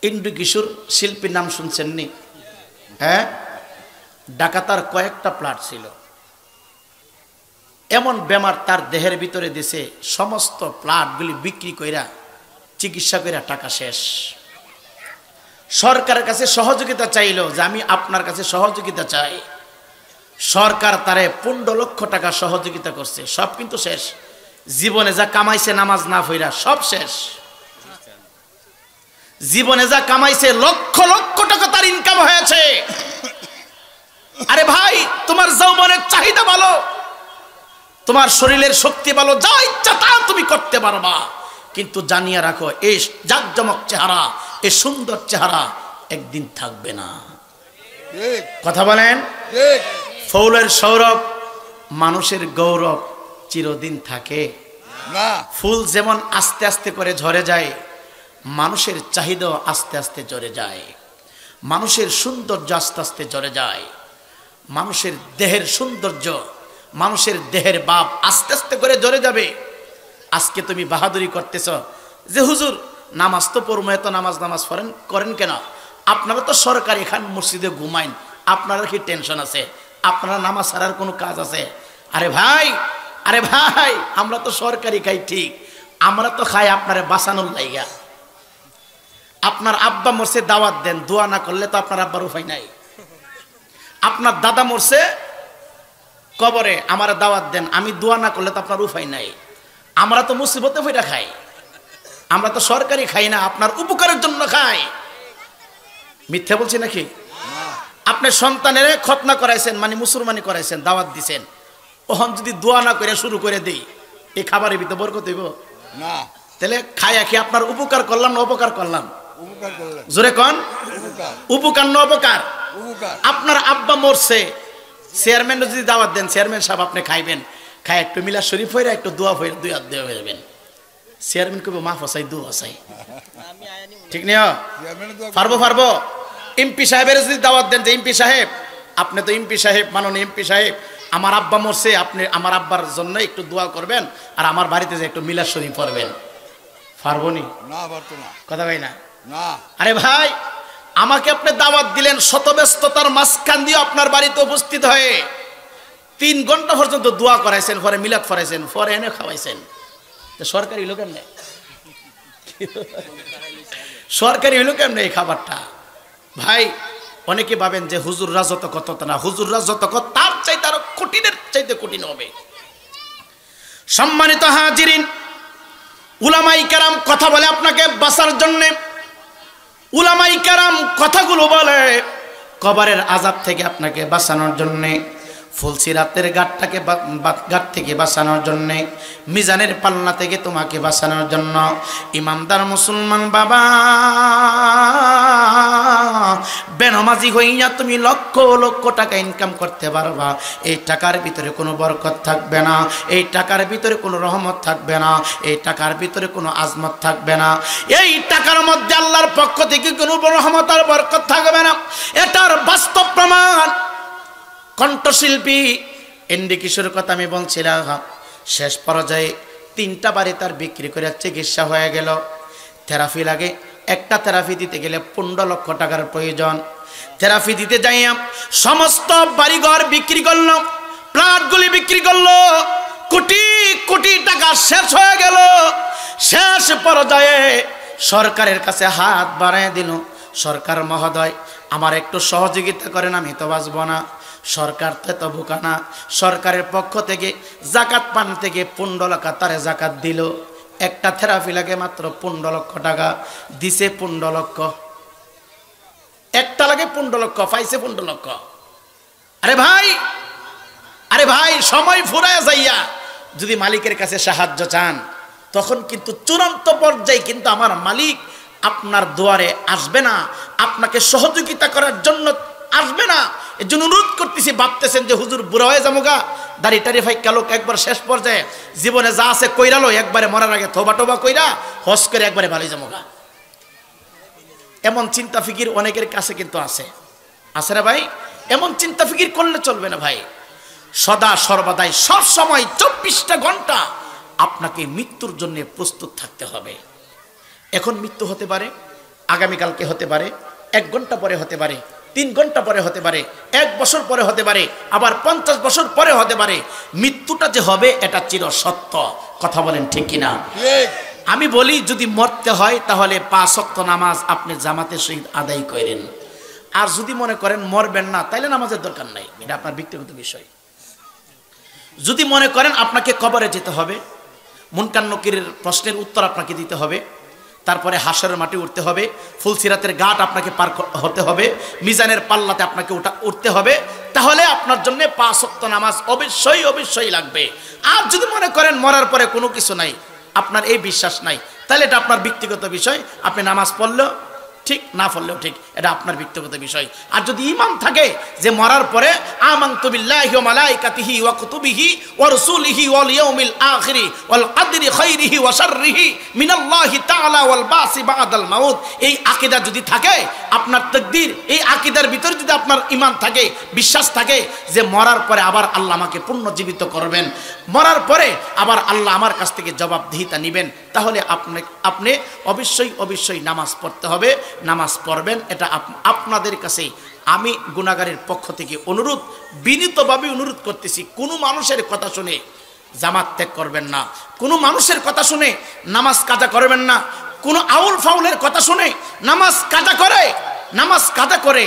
[SPEAKER 1] ইন্দ্র কিশোর শিল্পীর নাম শুনছেন নি? হ্যাঁ? ডাকাতার কয়েকটা প্লাট ছিল। এমন বেমার তার দেহের ভিতরে দিছে, সমস্ত প্লাটগুলি বিক্রি কইরা, চিকিৎসা কইরা টাকা শেষ। সরকারের কাছে সহযোগিতা চাইলো যে আমি আপনার কাছে সহযোগিতা চাই। সরকার তারে পনেরো লক্ষ টাকা সহযোগিতা করছে। সব কিন্তু শেষ। জীবনে যা কামাইছে নামাজ না ফইরা সব শেষ। জীবনে যা কামাইছে লক্ষ লক্ষ টাকা তার ইনকাম হয়েছে। আরে ভাই তোমার যৌবনের চাহিদা ভালো। তোমার শরীরের শক্তি ভালো যা ইচ্ছা তা তুমি করতে পারবা। কিন্তু জানিয়ে রাখো এই জাকজমক চেহারা এই সুন্দর চেহারা একদিন থাকবে না। কথা বলেন?
[SPEAKER 2] ঠিক।
[SPEAKER 1] ফৌলের সৌরভ মানুষের গৌরব চিরদিন থাকে। ফুল যেমন আস্তে আস্তে করে ঝরে যায় মানুষের চাহিদাও আস্তে আস্তে ঝরে যায়। মানুষের সৌন্দর্য আস্তে আস্তে ঝরে যায়। মানুষের দেহের সৌন্দর্য মানুষের দেহের বাপ আস্তে আস্তে করে ঝরে যাবে। আজকে তুমি বাহাদুরি করতেছ যে হুজুর নামাজ তো পড়ব এত নামাজ নামাজ করেন করেন কেন? আপনারা তো সরকার এখান মসজিদে ঘুমাইন আপনারা কি টেনশন আছে? আপনারা নামাজ ছাড়ার কোনো কাজ আছে? আরে ভাই আরে ভাই, আমরা তো সরকারি খাই, ঠিক। আমরা তো খাই আপনারে বাঁচানোর লাইগা। আপনার আব্বা মরছে, দাওয়াত দেন। দোয়া না করলে তো আপনার আব্বার উপায় নাই। আপনার দাদা মরছে, কবরে আমার দাওয়াত দেন। আমি দোয়া না করলে তো আপনার উপায় নাই। আমরা তো মুসিবতে ফিরা খাই। আমরা তো সরকারি খাই না, আপনার উপকারের জন্য খাই। মিথ্যা বলছি নাকি? আপনার সন্তানের খতনা করাইছেন মানে মুসলমানি করাইছেন দাওয়াত দিছেন। ওহন যদি দোয়া না করে শুরু করে দেই এই খাবারের ভিতরে বরকত হইব?
[SPEAKER 2] না।
[SPEAKER 1] তাহলে খাইয়া কি আপনার উপকার করলাম না অপকার করলাম? জোরে কন।
[SPEAKER 2] উপকার।
[SPEAKER 1] না অপকার? আপনার আব্বা মরছে। চেয়ারম্যান যদি দাওয়াত দেন চেয়ারম্যান সাহেব আপনি খাইবেন। খাই একটু মিলা শরীফ হয়ে একটু দোয়া হয়ে দুই হাত দেওয়া হয়ে যাবেন। চেয়ারম্যান কবে মা ফসাই দু
[SPEAKER 3] আয়ানি
[SPEAKER 1] ঠিক নেই? পারব পারব এমপি সাহেবের যদি দাওয়াত দেন যে এমপি সাহেব আপনি তো এমপি সাহেব মাননীয় এমপি সাহেব আমার আব্বা মরছে আপনি আমার আব্বার জন্য একটু দোয়া করবেন আর আমার বাড়িতে যে একটু মিলাদ শরীফ পড়বেন। পারব নি?
[SPEAKER 2] না পারতো না।
[SPEAKER 1] কথা ভাই না? আরে ভাই আমাকে আপনি দাওয়াত দিলেন শত ব্যস্ততার মাঝখান দিয়ে আপনার বাড়িতে উপস্থিত হয়ে। তিন ঘণ্টা পর্যন্ত দোয়া করাইছেন পরে মিলাদ ফরাইছেন পরে এনে খাওয়াইছেন। তো সরকারি হলো কেমনে? সরকারি হলো কেমনে এই খাবারটা? ভাই, অনেকে ভাবেন যে হুজুর রাজত কত না। হুজুর রাজত তার চাইতে আরও কঠিনের চাইতে কঠিন হবে। সম্মানিত হাজিরিন, উলামাই কারাম কথা বলে আপনাকে বাঁচার জন্যে, উলামাই কারাম কথাগুলো বলে কবরের আজাব থেকে আপনাকে বাঁচানোর জন্যে ফুলসিরাতের গাঠটাকে গাঠ থেকে বাঁচানোর জন্যে, মিজানের পাল্লা থেকে তোমাকে বাঁচানোর জন্য। ইমানদার মুসলমান বাবা, বেনমাজি হইয়া তুমি লক্ষ লক্ষ টাকা ইনকাম করতে পারবা। এই টাকার ভিতরে কোনো বরকত থাকবে না, এই টাকার ভিতরে কোনো রহমত থাকবে না, এই টাকার ভিতরে কোনো আজমত থাকবে না। এই টাকার মধ্যে আল্লাহর পক্ষ থেকে কোনো রহমত আর বরকত থাকবে না। এটার বাস্তব প্রমাণ কণ্ঠশিল্পী এন্ডি কিশোর কথা আমি বলছিলাম। শেষ পর্যায়ে তিনটা বাড়ি তার বিক্রি করে চিকিৎসা হয়ে গেল। থেরাপি লাগে। একটা থেরাপি দিতে গেলে পনেরো লক্ষ টাকার প্রয়োজন। থেরাপি দিতে যাইয়া সমস্ত বাড়িঘর বিক্রি করল প্লাটগুলি বিক্রি করল, কোটি কোটি টাকা শেষ হয়ে গেল। শেষ পর্যায়ে সরকারের কাছে হাত বাড়ায় দিল। সরকার মহোদয়, আমার একটু সহযোগিতা করেন, আমি তো বাঁচব না। সরকার তো বোকা সরকারের পক্ষ থেকে জাকাত পান থেকে পনেরো লাখ তারে জাকাত দিল। একটা থেরাপি লাগে মাত্র পনেরো লক্ষ টাকা, দিছে পনেরো লক্ষ। একটা লাগে পনেরো লক্ষ, পাইছে পনেরো লক্ষ। আরে ভাই আরে ভাই, সময় ফুরায় যাইয়া যদি মালিকের কাছে সাহায্য চান, তখন কিন্তু চূড়ান্ত পর্যায়ে কিন্তু আমার মালিক আপনার দুয়ারে আসবে না। আপনাকে সহযোগিতা করার জন্য আসবে না। এর জন্য অনুরোধ করতেছি, ভাবতেছেন যে হুজুর বুড়া হয়ে যাব গা দাড়ি টাড়ি ফাই কালো একবার শেষ পর্যায়ে জীবনে যা আছে কইরালো একবারে মরার আগে থোবা টোবা কইরা হস করে একবারে ভালো যাব গা এমন চিন্তা ফিকির অনেকের কাছে কিন্তু আছে। আছে না ভাই? এমন চিন্তা ফিকির করলে চলবে না ভাই। সদা সর্বদাই সব সময় চব্বিশটা ঘণ্টা আপনাকে মৃত্যুর জন্য প্রস্তুত থাকতে হবে। এখন মৃত্যু হতে পারে, আগামীকালকে হতে পারে, এক ঘণ্টা পরে হতে পারে তিন ঘণ্টা পরে হতে পারে এক বছর পরে হতে পারে আবার পঞ্চাশ বছর পরে হতে পারে মৃত্যুটা যে হবে এটা চির সত্য। কথা বলেন ঠিক কিনা? আমি বলি যদি মরতে হয় তাহলে পাঁচ ওয়াক্ত নামাজ আপনি জামাতে সহিত আদায় করেন। আর যদি মনে করেন মরবেন না তাইলে নামাজের দরকার নাই। এটা আপনার ব্যক্তিগত বিষয়। যদি মনে করেন আপনাকে কবরে যেতে হবে মুনকান্নকিরের প্রশ্নের উত্তর আপনাকে দিতে হবে তারপরে হাসের মাটি উঠতে হবে ফুলসিরাতের ঘাট আপনাকে পার হতে হবে, মিজানের পাল্লাতে আপনাকে উঠা উঠতে হবে, তাহলে আপনার জন্য পাঁচ ওয়াক্ত নামাজ অবশ্যই অবশ্যই লাগবে। আর যদি মনে করেন মরার পরে কোনো কিছু নাই, আপনার এই বিশ্বাস নাই, তাহলে এটা আপনার ব্যক্তিগত বিষয়, আপনি নামাজ পড়লেও ঠিক, না পড়লেও ঠিক, এটা আপনার ব্যক্তিগত বিষয়। আর যদি ইমান থাকে যে মরার পরে এই যদি থাকে, আপনার এই আকীদার ভিতর যদি আপনার ইমান থাকে, বিশ্বাস থাকে যে মরার পরে আবার আল্লাহ আমাকে পুনর্জীবিত করবেন। মরার পরে আবার আল্লাহ আমার কাছ থেকে জবাবদিহিতা নেবেন। তাহলে আপনি আপনি অবশ্যই অবশ্যই নামাজ পড়তে হবে। নামাজ পড়বেন, এটা আপনাদের কাছে আমি গুণাগারের পক্ষ থেকে অনুরোধ, বিনীতভাবে অনুরোধ করতেছি, কোনো মানুষের কথা শুনে জামাত ত্যাগ করবেন না, কোনো মানুষের কথা শুনে নামাজ কাজা করবেন না, কোনো আউল ফাউলের কথা শুনে নামাজ কাজা করে, নামাজ কাজা করে,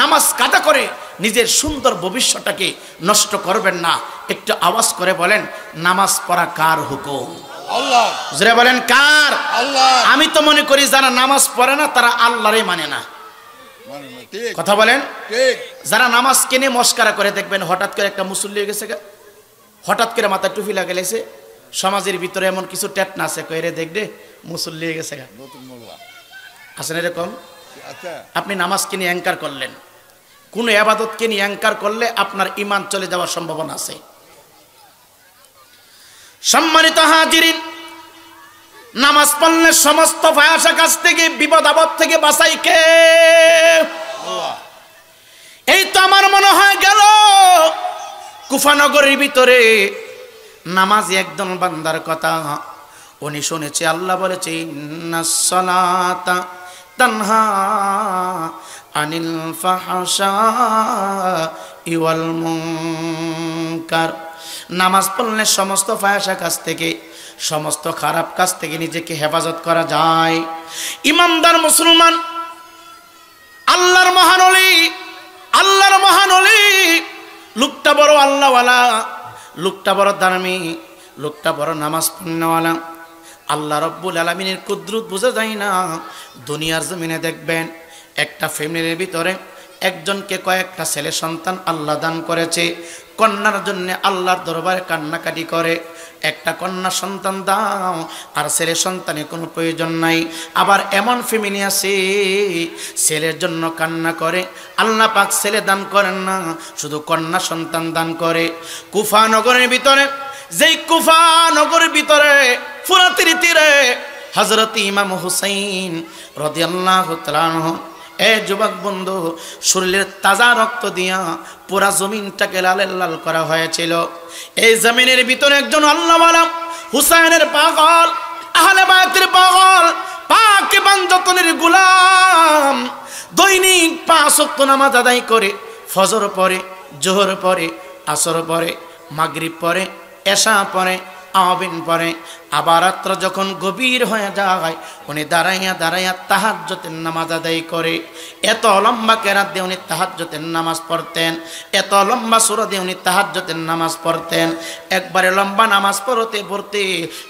[SPEAKER 1] নামাজ কাজা করে নিজের সুন্দর ভবিষ্যৎটাকে নষ্ট করবেন না, একটু আওয়াজ করে বলেন, নামাজ পড়া কার হুকুম? জোরে বলেন কার? আমি তো মনে করি যারা নামাজ পড়ে না তারা আল্লাহরে মানে না।
[SPEAKER 2] মানে
[SPEAKER 1] কথা বলেন। যারা নামাজ কেনে মস্কারা করে দেখবেন হঠাৎ করে একটা মুসল্লি হয়ে গেছে। হঠাৎ করে মাথায় টুপি লাগাইছে সমাজের ভিতরে এমন কিছু ট্যাট না আছে কইরে দেখবে মুসল্লি হয়ে গেছে আসেন এরকম?
[SPEAKER 2] আচ্ছা।
[SPEAKER 1] আপনি নামাজ কিনে অ্যাঙ্কার করলেন। কোনো আবাদতকে নিয়ে অ্যাঙ্কার করলে আপনার ইমান চলে যাওয়ার সম্ভাবনা আছে। সম্মানিত হাজিরিন, নামাজ পড়লে সমস্ত ফায়াসা কাছ থেকে, বিপদ আপদ থেকে বাঁচাই কে? এই তো আমার মনে হয় গেল, কুফানগরের ভিতরে নামাজ একদম বান্দার কথা। উনি শুনেছে, আল্লাহ বলেছে তানহা আনিল ফাহশা নামাজ পড়লে সমস্ত ফায়াসা কাছ থেকে, সমস্ত খারাপ কাজ থেকে নিজেকে হেফাজত করা যায়। ইমানদার মুসলমান, আল্লাহর মহানলি আল্লাহর মহানলি লোকটা বড় আল্লাহওয়ালা, লোকটা বড় দার্মি লোকটা বড় নামাজ পণ্যওয়ালা আল্লাহ রব্বুল আলমিনের কুদ্রুত বোঝা যায় না। দুনিয়ার জমিনে দেখবেন, একটা ফ্যামিলির ভিতরে একজনকে কয়েকটা ছেলে সন্তান আল্লাহ দান করেছে। কন্যার জন্য আল্লাহর দরবারে কান্নাকাটি করে। একটা কন্যা সন্তান দাও, আর ছেলে সন্তানের কোনো প্রয়োজন নাই। আবার এমন ফ্যামিলি আছে, ছেলের জন্য কান্না করে। আল্লাহ পাক ছেলে দান করেন না, শুধু কন্যা সন্তান দান করে। কুফা নগরের ভিতরে, যেই কুফা নগরের ভিতরে, ফুরাতির তীরে হজরত ইমাম হুসাইন রদিয়াল্লাহ তালাহ এ যুবক বন্ধু, শরীরের তাজা রক্ত দিয়া পুরা জমিনটাকে লাল লাল করা হয়েছিল। এই জমিনের ভিতরে একজন আল্লাহ আল্লাহওয়ালা হুসাইনের পাগল, আহলে বায়াতের পাগল, পাক বাঞ্জতনের গুলাম। দৈনিক পাঁচ নামাজ আদায় করে, ফজর পরে, জোহর পরে, আসর পরে, মাগরিব পরে, এশা পরে আবিন পরে। আবার রাত্র যখন গভীর হয়ে যায়, উনি দাঁড়াইয়া দাঁড়াইয়া তাহাজ্জতের নামাজ আদায় করে। এত লম্বা কেরাত দিয়ে উনি তাহাজ্জতের নামাজ পড়তেন। এত লম্বা সুর দিয়ে উনি তাহাজ্জতের নামাজ পড়তেন। একবারে লম্বা নামাজ পড়তে পড়তে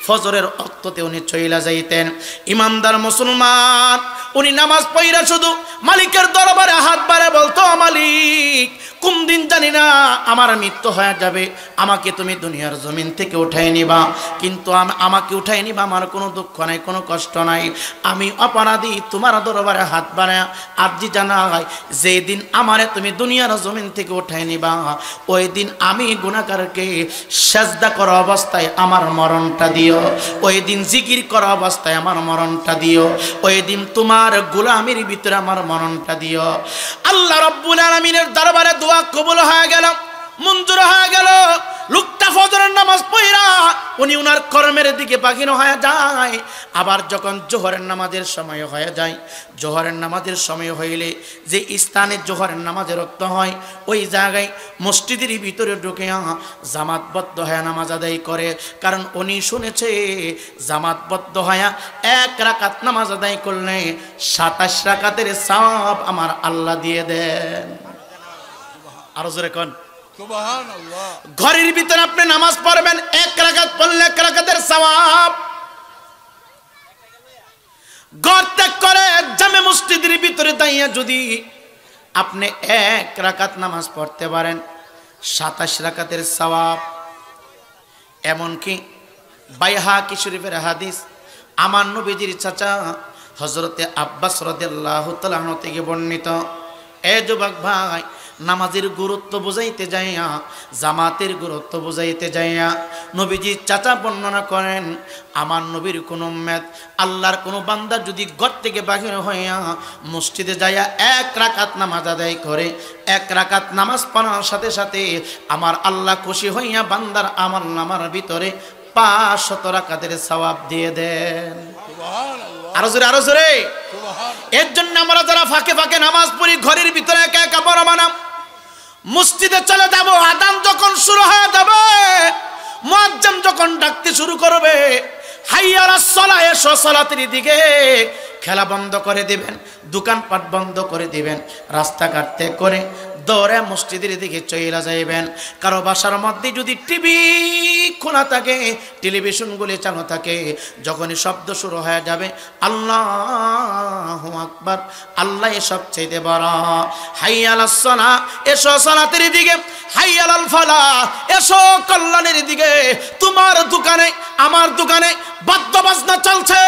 [SPEAKER 1] ফজরের অক্ততে উনি চইলা যাইতেন। ইমানদার মুসলমান, উনি নামাজ পড়া শুধু মালিকের দরবারে হাত বাড়ে বলতো, মালিক কোন দিন জানি না, আমার মৃত্যু হয়ে যাবে। আমাকে তুমি দুনিয়ার জমিন থেকে উঠাই নিবা। কিন্তু আম- আমাকে উঠাই নিবা আমার কোনো দুঃখ নাই, কোনো কষ্ট নাই। আমি অপরাধী, তোমার দরবারে হাত বাড়ায় আর্জি জানাই যেই দিন আমারে তুমি দুনিয়ার জমিন থেকে উঠাই নিবা ওই দিন আমি গুণাকারকে সেজদা করা অবস্থায় আমার মরণটা দিও। ওই দিন জিকির করা অবস্থায় আমার মরণটা দিও। ওই দিন তোমার গোলামির ভিতরে আমার মরণটা দিও। আল্লাহ রব্বুল আলমিনের দরবারে দোয়া কবুল হয়ে গেল, মঞ্জুর হয়ে গেল। লোকটা ফজরের নামাজ পড়া উনি উনার কর্মের দিকে বাগিন হয়ে যায়। আবার যখন জোহরের নামাজের সময় হয়ে যায়, জোহরের নামাজের সময় হইলে যে স্থানে জোহরের নামাজে রক্ত হয়, ওই জায়গায় মসজিদের ভিতরে ঢুকে জামাতবদ্ধ হয়ে নামাজ আদায় করে। কারণ উনি শুনেছে, জামাতবদ্ধ হয়ে এক রাকাত নামাজ আদায় করলে সাতাশ রাকাতের সাপ আমার আল্লাহ দিয়ে দেন। আরও জোরে কন। ঘরের ভিতরে আপনি নামাজ পড়বেন এক রাকাত পড়লে এক রাকাতের সওয়াব। ঘর ত্যাগ করে জামে মসজিদের ভিতরে দাঁড়িয়ে যদি আপনি এক রাকাত নামাজ পড়তে পারেন সাতাশ রাকাতের সওয়াব। এমনকি বাইহা কিশোরীফের হাদিস আমার নবীজির চাচা হজরতে আব্বাস রদেল্লাহ তালাহ থেকে বর্ণিত এ যুবক ভাই নামাজের গুরুত্ব বুঝাইতে যাইয়া জামাতের গুরুত্ব বুঝাইতে যাইয়া নবীজির চাচা বর্ণনা করেন আমার নবীর কোনো মেদ আল্লাহর কোনো বান্দা যদি ঘর থেকে বাহির হইয়া মসজিদে যাইয়া এক রাকাত নামাজ আদায় করে এক রাকাত নামাজ পড়ার সাথে সাথে আমার আল্লাহ খুশি হইয়া বান্দার আমার নামার ভিতরে পাঁচ শত রাকাতের সওয়াব দিয়ে দেন। আরও জোরে আরও জোরে। এর জন্য আমরা যারা ফাঁকে ফাঁকে নামাজ পড়ি ঘরের ভিতরে একা একা বড় মানাম। মসজিদে চলে যাব, আদান যখন শুরু হয়ে যাবে মজ্জাম যখন ডাকতে শুরু করবে, হাইয়ারা সলা এসো সলাতির দিকে। খেলা বন্ধ করে দিবেন, দোকানপাট বন্ধ করে দিবেন, রাস্তাঘাট ত্যাগ করে দৌড়ে মসজিদের দিকে চইলা যাইবেন। কারও বাসার মধ্যে যদি টিভি খোলা থাকে টেলিভিশনগুলি চালু থাকে, যখনই শব্দ শুরু হয়ে যাবে, আল্লাহ আকবার, আল্লাহ সব চাইতে বড়। হাই সলা এসো সলাতের দিকে, হাইয়াল ফালা এসো কল্যাণের দিকে। তোমার দোকানে, আমার দোকানে বাদ্য বাজনা চলছে।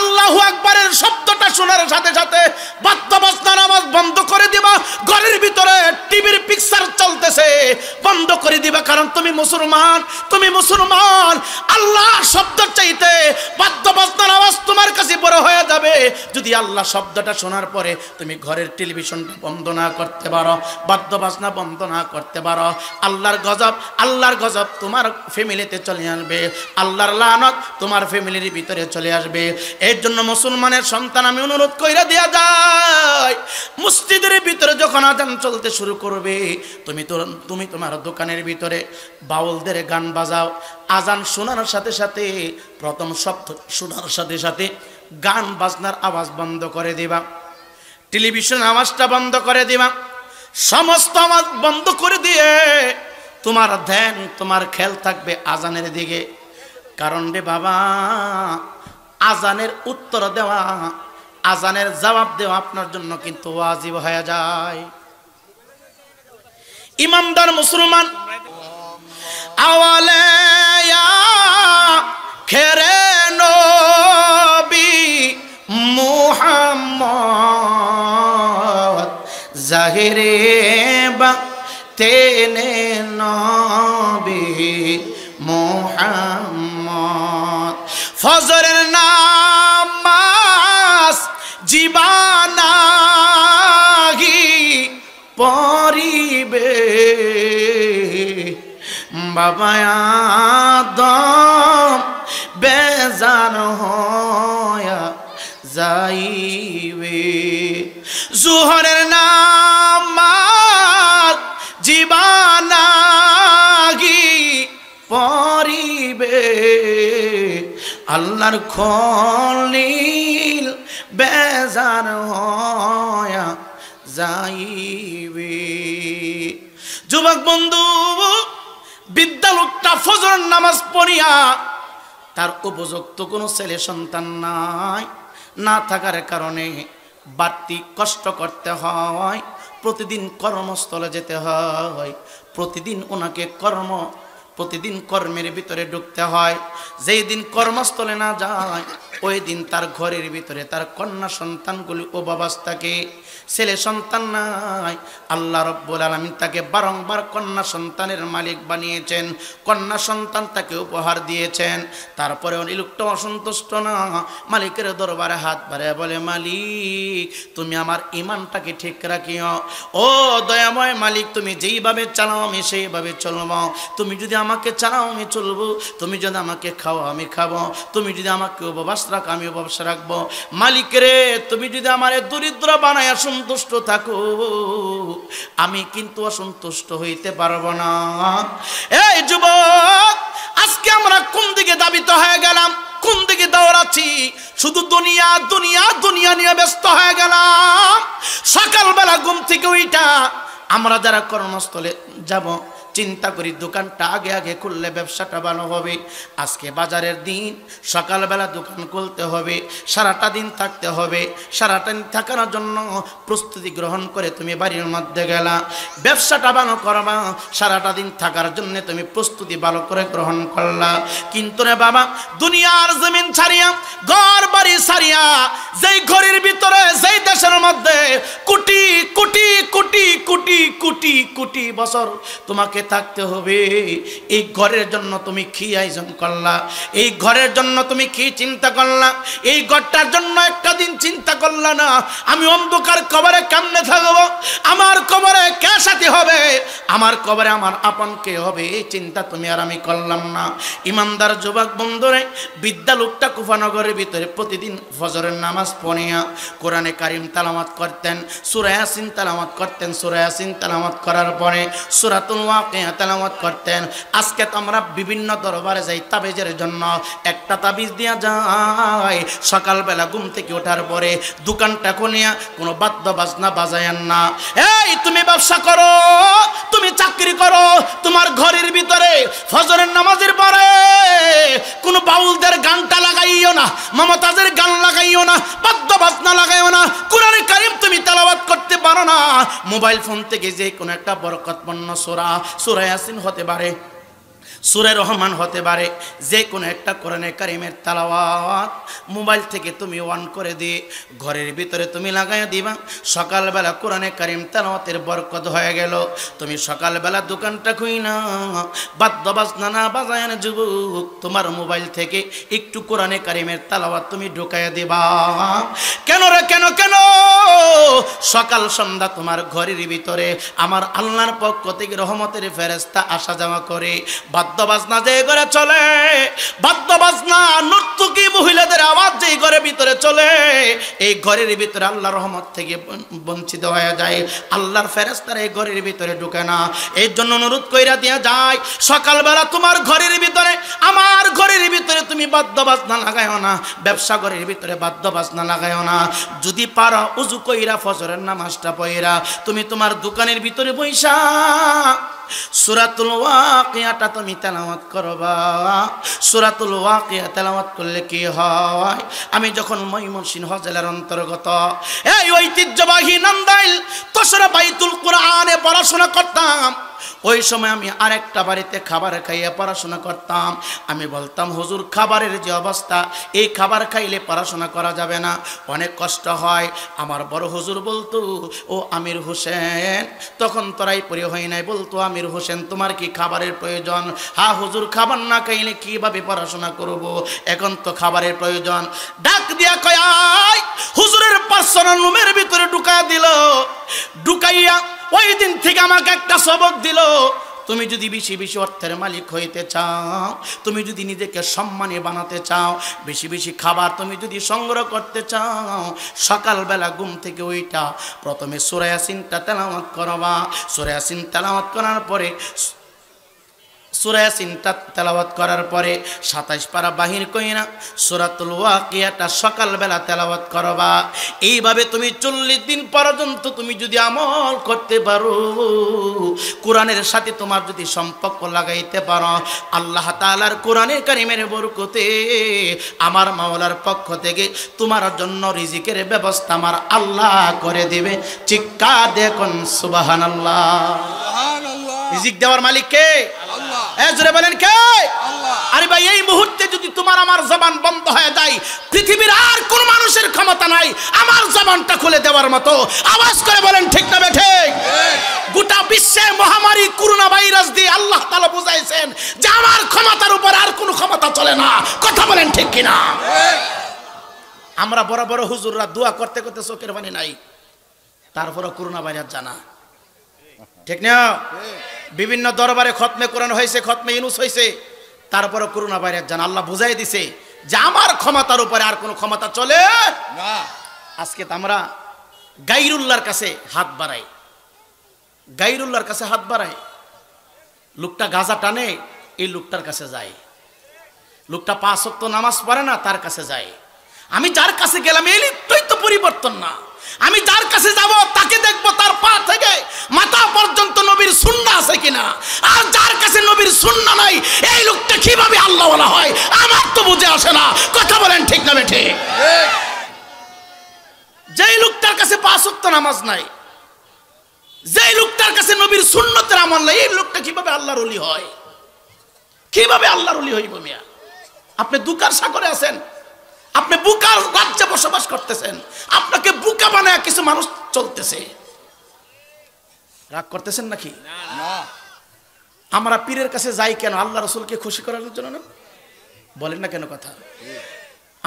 [SPEAKER 1] আল্লাহ আকবরের শব্দটা শোনার সাথে সাথে বাদ্য বাজনা নামাজ বন্ধ করে দিবা। ঘরের ভিতরে টিভির পিকচার চলতেছে। বন্ধ করে দিবা কারণ তুমি মুসলমান তুমি মুসলমান। আল্লাহ শব্দ চাইতে বাদ্য বাজনার আওয়াজ তোমার কাছে বড় হয়ে যাবে। যদি আল্লাহ শব্দটা শোনার পরে তুমি ঘরের টেলিভিশনটা বন্ধ না করতে পারো বাদ্য বাজনা বন্ধ না করতে পারো, আল্লাহর গজব আল্লাহর গজব তোমার ফ্যামিলিতে চলে আসবে। আল্লাহর লানত তোমার ফ্যামিলির ভিতরে চলে আসবে। এর জন্য মুসলমানের সন্তান আমি অনুরোধ কইরা দেয়া যায় মসজিদের ভিতরে যখন আজান চলতে শুরু করবে, তুমি তো, তুমি তোমার দোকানের ভিতরে বাউলদের গান বাজাও। আজান শোনার সাথে সাথে, প্রথম শব্দ শোনার সাথে সাথে গান বাজনার আওয়াজ বন্ধ করে দিবা। টেলিভিশন আওয়াজটা বন্ধ করে দিবা। সমস্ত আওয়াজ বন্ধ করে দিয়ে তোমার ধ্যান, তোমার খেল থাকবে আজানের দিকে। কারণ রে বাবা, আজানের উত্তর দেওয়া, আজানের জবাব দেওয়া আপনার জন্য কিন্তু ওয়াজিব হয়ে যায়। ইমামদার মুসলমান, আওয়ালে খেরে নবী মুহাম্মদ, জাহিরে বা তেনে নবী মুহাম্মদ। ফজরের নামাজ জীবানাগি পরিবে বাবা আদম বেজান হয়া যাইবে। জুহরের নামাজ আল্লাহর খলিল বেজার হয়া যাইবে। যুবক বন্ধু বিদ্যালয়টা ফজর নামাজ পড়িয়া, তার উপযুক্ত কোনো ছেলে সন্তান নাই, না থাকার কারণে বাড়তি কষ্ট করতে হয়, প্রতিদিন কর্মস্থলে যেতে হয়, প্রতিদিন ওনাকে কর্ম প্রতিদিন কর্মের ভিতরে ঢুকতে হয়। যেই দিন কর্মস্থলে না যায়, ওই দিন তার ঘরের ভিতরে তার কন্যা সন্তানগুলি অবাবাস্তাকে ছেলে সন্তান নাই। আল্লাহ রব্বুল আলমিন তাকে বারংবার কন্যা সন্তানের মালিক বানিয়েছেন। কন্যা সন্তান তাকে উপহার দিয়েছেন। তারপরে লোকটা অসন্তুষ্ট না। মালিকের দরবারে হাত বাড়ে বলে, মালিক, তুমি আমার ইমানটাকে ঠিক রাখিও। ও দয়াময় মালিক, তুমি যেইভাবে চালাও আমি সেইভাবে চলব। তুমি যদি আমাকে চালাও আমি চলবো। তুমি যদি আমাকে খাও আমি খাব। তুমি যদি আমাকে উপবাস রাখো আমি উপবাস রাখব। মালিক রে, তুমি যদি আমার দরিদ্র বানায় অসন্তুষ্ট থাকো। আমি কিন্তু অসন্তুষ্ট হইতে পারব না। এই যুবক, আজকে আমরা কোন দিকে দাবিত হয়ে গেলাম? কোন দিকে দৌড়াচ্ছি? শুধু দুনিয়া দুনিয়া দুনিয়া নিয়ে ব্যস্ত হয়ে গেলাম। সকালবেলা ঘুম থেকে ওইটা আমরা যারা কর্মস্থলে যাব চিন্তা করি, দোকানটা আগে আগে খুললে ব্যবসাটা ভালো হবে। আজকে বাজারের দিন, সকালবেলা দোকান খুলতে হবে, সারাটা দিন থাকতে হবে। সারাটা দিন থাকার জন্য প্রস্তুতি গ্রহণ করে তুমি বাড়ির মধ্যে গেলা। ব্যবসাটা ভালো করবা, সারাটা দিন থাকার জন্য তুমি প্রস্তুতি ভালো করে গ্রহণ করলা। কিন্তু রে বাবা, দুনিয়ার জমিন ছাড়িয়া, ঘর বাড়ি ছাড়িয়া, যেই ঘরের ভিতরে, যেই দেশের মধ্যে কোটি কোটি কোটি কোটি কোটি কোটি বছর তোমাকে থাকতে হবে। এই ঘরের জন্য তুমি কি আয়োজন করলা? এই ঘরের জন্য তুমি কি চিন্তা করলা? এই ঘরটার জন্য একটা দিন চিন্তা করলা না? আমি অন্ধকার কবরে কেমনে থাকব? আমার কবরে কে সাথী হবে? আমার কবরে আমার আপন কে হবে? এই চিন্তা তুমি আর আমি করলাম না। ইমানদার যুবক বন্ধুরে, বিদ্যা লোকটা কুফানগরের ভিতরে প্রতিদিন ফজরের নামাজ পড়িয়া কোরআনে কারিম তালামাত করতেন সুরায়াসিন তালামাত করতেন। সুরায়াসিন তালামাত করার পরে সুরাতুল ওয়াকিয়া তালামাত করতেন। আজকে তো আমরা বিভিন্ন দরবারে যাই তাবিজের জন্য। একটা তাবিজ দেওয়া যায়, সকালবেলা ঘুম থেকে ওঠার পরে দোকানটা খুলিয়া কোনো বাদ্য বাজনা বাজায়েন না। এই, তুমি ব্যবসা করো, তুমি চাকরি করো, তোমার ঘরের ভিতরে ফজরের নামাজের পরে কোনো বাউলদের গানটা লাগাইও না, মমতাজের গান লাগাইও না বাদ্য বাজনা লাগাইও না। কোরআনে কারিম তুমি তেলাওয়াত করতে পারো না। মোবাইল ফোন থেকে যে কোনো একটা বরকতপন্ন সোরা সোরা ইয়াসিন হতে পারে। সুরে রহমান হতে পারে, যে কোনো একটা কোরআনে কারিমের তালাওয়াত মোবাইল থেকে তুমি অন করে দিয়ে ঘরের ভিতরে তুমি লাগাইয়া দিবা। সকালবেলা কোরআনে কারিম তালাওয়াতের বরকত হয়ে গেল। তুমি সকালবেলা দোকানটা খুই না বাদ্য বাজনা না বাজায় না যুবক, তোমার মোবাইল থেকে একটু কোরআনে কারিমের তালাওয়াত তুমি ঢুকাইয়া দিবা। কেন রে, কেন কেন? সকাল সন্ধ্যা তোমার ঘরের ভিতরে আমার আল্লাহর পক্ষ থেকে রহমতের ফেরেস্তা আসা যাওয়া করে, বাদ্য বাজনা যে ঘরে চলে বাজনা নর্তকী মহিলাদের আওয়াজ যে ঘরের ভিতরে চলে, এই ঘরের ভিতরে আল্লাহ রহমত থেকে বঞ্চিত হয়ে যায়। আল্লাহর ফেরেস্তার এই ঘরের ভিতরে ঢুকে না। এই জন্য অনুরোধ কইরা দিয়া যায়, সকালবেলা তোমার ঘরের ভিতরে, আমার ঘরের ভিতরে তুমি বাজনা লাগাইও না, ব্যবসা ঘরের ভিতরে বাদ্য বাজনা লাগাইও না। যদি পারো, উজু কইরা ফজরের নামাজটা পইরা তুমি তোমার দোকানের ভিতরে বইসা সুরাতুল ওয়াকিয়াটা তুমি তেলাওয়াত করবা। সুরাতুল ওয়াকিয়া তেলামত করলে কি হয়? আমি যখন ময়মনসিংহ জেলার অন্তর্গত, এই ঐতিহ্যবাহী নন্দাইল তোসরা বাইতুল কোরআনে পড়াশোনা করতাম। ওই সময় আমি আরেকটা বাড়িতে খাবার খাইয়ে পড়াশোনা করতাম। আমি বলতাম, হুজুর, খাবারের যে অবস্থা, এই খাবার খাইলে পড়াশোনা করা যাবে না। অনেক কষ্ট হয়। আমার বড় হুজুর বলতো, ও আমির হোসেন, তখন তোরাই পরি হয় নাই। বলতো, আমির হোসেন, তোমার কি খাবারের প্রয়োজন? হা হুজুর, খাবার না খাইলে কীভাবে পড়াশোনা করব? এখন তো খাবারের প্রয়োজন। ডাক দিয়া কয় হুজুরের পার্সোনাল রুমের ভিতরে ঢুকা দিল। ঢুকাইয়া ওই দিন থেকে আমাকে একটা সবক দিল। তুমি যদি বেশি বেশি অর্থের মালিক হইতে চাও, তুমি যদি নিজেকে সম্মানে বানাতে চাও, বেশি বেশি খাবার তুমি যদি সংগ্রহ করতে চাও, সকালবেলা ঘুম থেকে ওইটা প্রথমে সুরায়াসিনটা তেলাওয়াত করবা। সুরায়াসিন তেলামত করার পরে সুরায়াসিনটা তেলাওয়াত করার পরে সাতাইশ পারা বাহির কইনা সুরাতুল ওয়াকিয়াটা সকালবেলা তেলাওয়াত করবা। এইভাবে তুমি চল্লিশ দিন পর্যন্ত তুমি যদি আমল করতে পারো কোরআনের সাথে তোমার যদি সম্পর্ক লাগাইতে পারো আল্লাহ তাআলার কোরআনের কারিমের বরকতে আমার মাওলার পক্ষ থেকে তোমার জন্য রিজিকের ব্যবস্থা আমার আল্লাহ করে দিবে। চিৎকার দেখুন সুবহানাল্লাহ।
[SPEAKER 2] সুবহানাল্লাহ।
[SPEAKER 1] রিজিক দেওয়ার মালিক কে?
[SPEAKER 2] আল্লাহ।
[SPEAKER 1] জোরে বলেন কে? আরে ভাই, এই মুহূর্তে যদি তোমার আমার বন্ধ হয়ে পৃথিবীর আর কোন মানুষের ক্ষমতা নাই, আমার খুলে মতো। করে বলেন, ঠিক গোটা বিশ্বে মহামারী করোনা ভাইরাস দিয়ে আল্লাহ বুঝাইছেন যে আমার ক্ষমতার উপর আর কোনো ক্ষমতা চলে না। কথা বলেন ঠিক আমরা বড় বড় হুজুররা দোয়া করতে করতে চোখের পানি নাই। তারপরও করোনা ভাইরাস জানা। ঠিক না? বিভিন্ন দরবারে খতমে কোরআন হয়েছে খতমে ইনুস হয়েছে তারপরে করোনা ভাইরাস জান আল্লাহ বুঝাই দিছে যে আমার ক্ষমতার উপরে আর কোনো ক্ষমতা চলে
[SPEAKER 2] না।
[SPEAKER 1] আজকে তো আমরা গাইরুল্লার কাছে হাত বাড়াই। গাইরুল্লার কাছে হাত বাড়াই। লোকটা গাজা টানে এই লোকটার কাছে যায়। লোকটা পাঁচ নামাজ পড়ে না তার কাছে যায়। আমি যার কাছে গেলাম এই লিপ্তই তো পরিবর্তন না। আমি যার কাছে যাব, তাকে দেখব তার পা থেকে মাথা পর্যন্ত নবীর সুন্না আছে কিনা। আর যার কাছে নবীর সুন্না নাই, এই লোকটা কীভাবে আল্লাহ বলা হয়? আমার তো বুঝে আসে না। কথা বলেন ঠিক না বেঠে? যেই লোকটার কাছে পাঁচ ওয়াক্ত নামাজ নাই, যেই লোকটার কাছে নবীর সুন্নতের আমল নাই, এই লোকটা কীভাবে আল্লাহর অলি হয়? কীভাবে আল্লাহর অলি হইব মিয়া? আপনি দুকার সাগরে আছেন? আপনি বুকার রাজ্যে বসবাস করতেছেন। আপনাকে বুকা বানায় কিছু মানুষ চলতেছে। রাগ করতেছেন নাকি? আমরা পীরের কাছে যাই কেন? আল্লাহ রসুলকে খুশি করার জন্য না? বলেন না কেন কথা?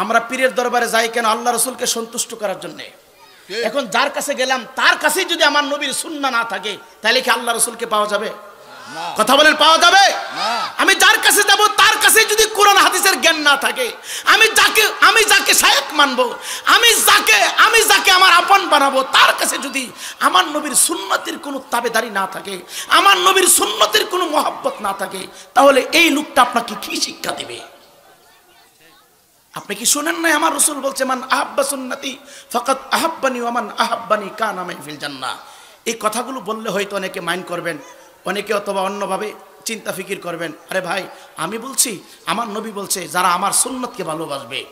[SPEAKER 1] আমরা পীরের দরবারে যাই কেন? আল্লাহ রসুলকে সন্তুষ্ট করার জন্যে। এখন যার কাছে গেলাম তার কাছেই যদি আমার নবীর সুন্না না থাকে তাহলে কি আল্লাহ রসুলকে পাওয়া যাবে? কথা বলেন পাওয়া যাবে? আমি যার কাছে যাব তার কাছে যদি কোরআন হাদিসের জ্ঞান না থাকে আমি যাকে আমি যাকে শায়েক মানবো আমি যাকে আমি যাকে আমার আপন বানাবো তার কাছে যদি আমার নবীর সুন্নতির কোনো তাবেদারি না থাকে আমার নবীর সুন্নতির কোনো মহাব্বত না থাকে তাহলে এই লোকটা আপনাকে কি শিক্ষা দেবে? আপনি কি শুনেন নাই? আমার রসুল বলছে মান আহাব্বা সুন্নতি ফকাত আহাব্বানি ওমান আহাব্বানি কান আমি ফিল জান্নাহ। এই কথাগুলো বললে হয়তো অনেকে মাইন্ড করবেন অনেকে অথবা অন্যভাবে চিন্তা ফিকির করবেন আরে ভাই আমি বলছি আমার নবী বলছে যারা আমার সুন্নতকে ভালোবাসবে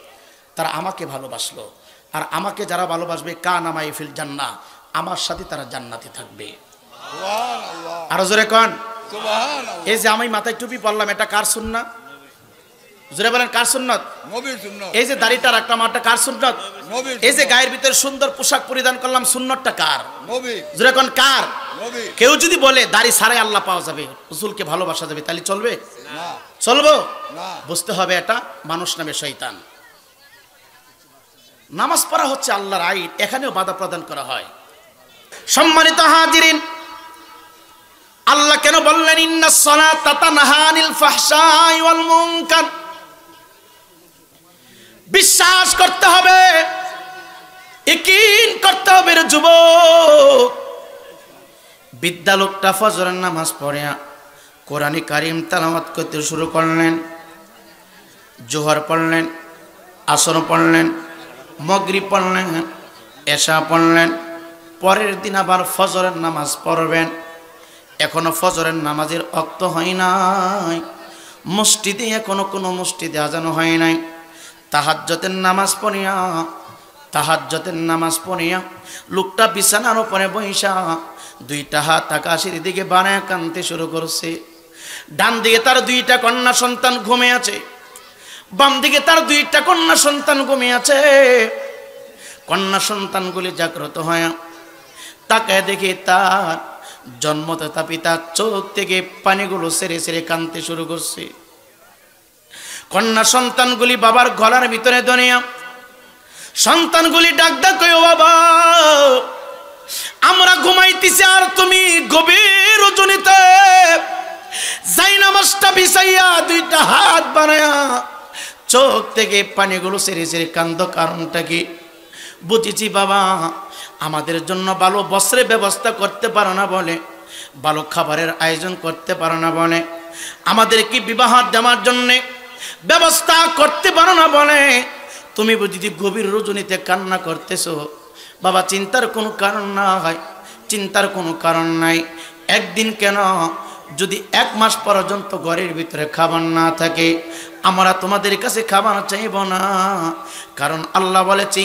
[SPEAKER 1] তারা আমাকে ভালোবাসলো। আর আমাকে যারা ভালোবাসবে কান আমায় ফিল জান্না আমার সাথে তারা জান্নাতে থাকবে। আর আরও জোরে কন। এই যে আমি মাথায় টুপি পরলাম এটা কার সুন্না জোরে বলেন কার সুন্নত?
[SPEAKER 2] নবীর সুন্নাত।
[SPEAKER 1] এই যে দাড়িটা রাখলাম একটা কার সুন্নত?
[SPEAKER 2] নবীর
[SPEAKER 1] এই যে গায়ের ভিতরে সুন্দর পোশাক পরিধান করলাম সুন্নতটা কার?
[SPEAKER 2] নবী
[SPEAKER 1] যেরকম কার? কেউ যদি বলে দাড়ি সারাই আল্লাহ পাওয়া যাবে রসুলকে ভালোবাসা যাবে তাহলে চলবে?
[SPEAKER 2] না।
[SPEAKER 1] চলবো?
[SPEAKER 2] না।
[SPEAKER 1] বুঝতে হবে এটা মানুষ নামে শৈতান নামাজ পড়া হচ্ছে আল্লাহর আইন এখানেও বাধা প্রদান করা হয়। সম্মানিত হাজিরিন আল্লাহ কেন বললেন ইন্না সলাতা তানহা আনিল ফাহশাই ওয়াল মুনকার বিশ্বাস করতে হবে, ইকিন করতে হবে যুবক। বিদ্যা লোকটা ফজরের নামাজ পড়ে, কোরআনী কারিম তালামত করতে শুরু করলেন, জোহর পড়লেন, আসর পড়লেন মগরি পড়লেন, এশা পড়লেন, পরের দিন আবার ফজরের নামাজ পড়বেন। এখনও ফজরের নামাজের অক্ত হয় নাই, মসজিদে এখনও কোনো মসজিদে আজানো হয় নাই। তাহাজ্জতের নামাজ পড়িয়া, তাহাজ্জতের নামাজ পড়িয়া লোকটা বিছানার উপরে বৈশা দুইটা হাত আকাশের দিকে বানায় কানতে শুরু করছে। ডান দিকে তার দুইটা কন্যা সন্তান ঘুমে আছে বাম দিকে তার দুইটা কন্যা সন্তান ঘুমিয়ে আছে। কন্যা সন্তানগুলি জাগ্রত হয় তাকে দেখে তার জন্মদাতা পিতার চোখ থেকে পানিগুলো সেরে সেরে কানতে শুরু করছে। কন্যা সন্তানগুলি বাবার গলার ভিতরে দনিয়া। সন্তানগুলি ডাক ডাক ও বাবা, আমরা ঘুমাইতেছি আর তুমি গভীর রজনীতে যাই নামাজটা বিছাইয়া দুইটা হাত বানায়া চোখ থেকে পানিগুলো সেরে সেরে কান্দ, কারণটা কি? বুঝেছি বাবা, আমাদের জন্য ভালো বস্ত্রের ব্যবস্থা করতে পারো না বলে, ভালো খাবারের আয়োজন করতে পারো না বলে। আমাদের কি বিবাহ দেওয়ার জন্যে ব্যবস্থা করতে পারো না বলে। তুমি যদি গভীর রজনীতে কান্না করতেছো, বাবা, চিন্তার কোনো কারণ না হয় চিন্তার কোনো কারণ নাই। একদিন কেন যদি এক মাস পর্যন্ত ঘরের ভিতরে খাবার না থাকে, আমরা তোমাদের কাছে খাবার চাইব না। কারণ আল্লাহ বলেছে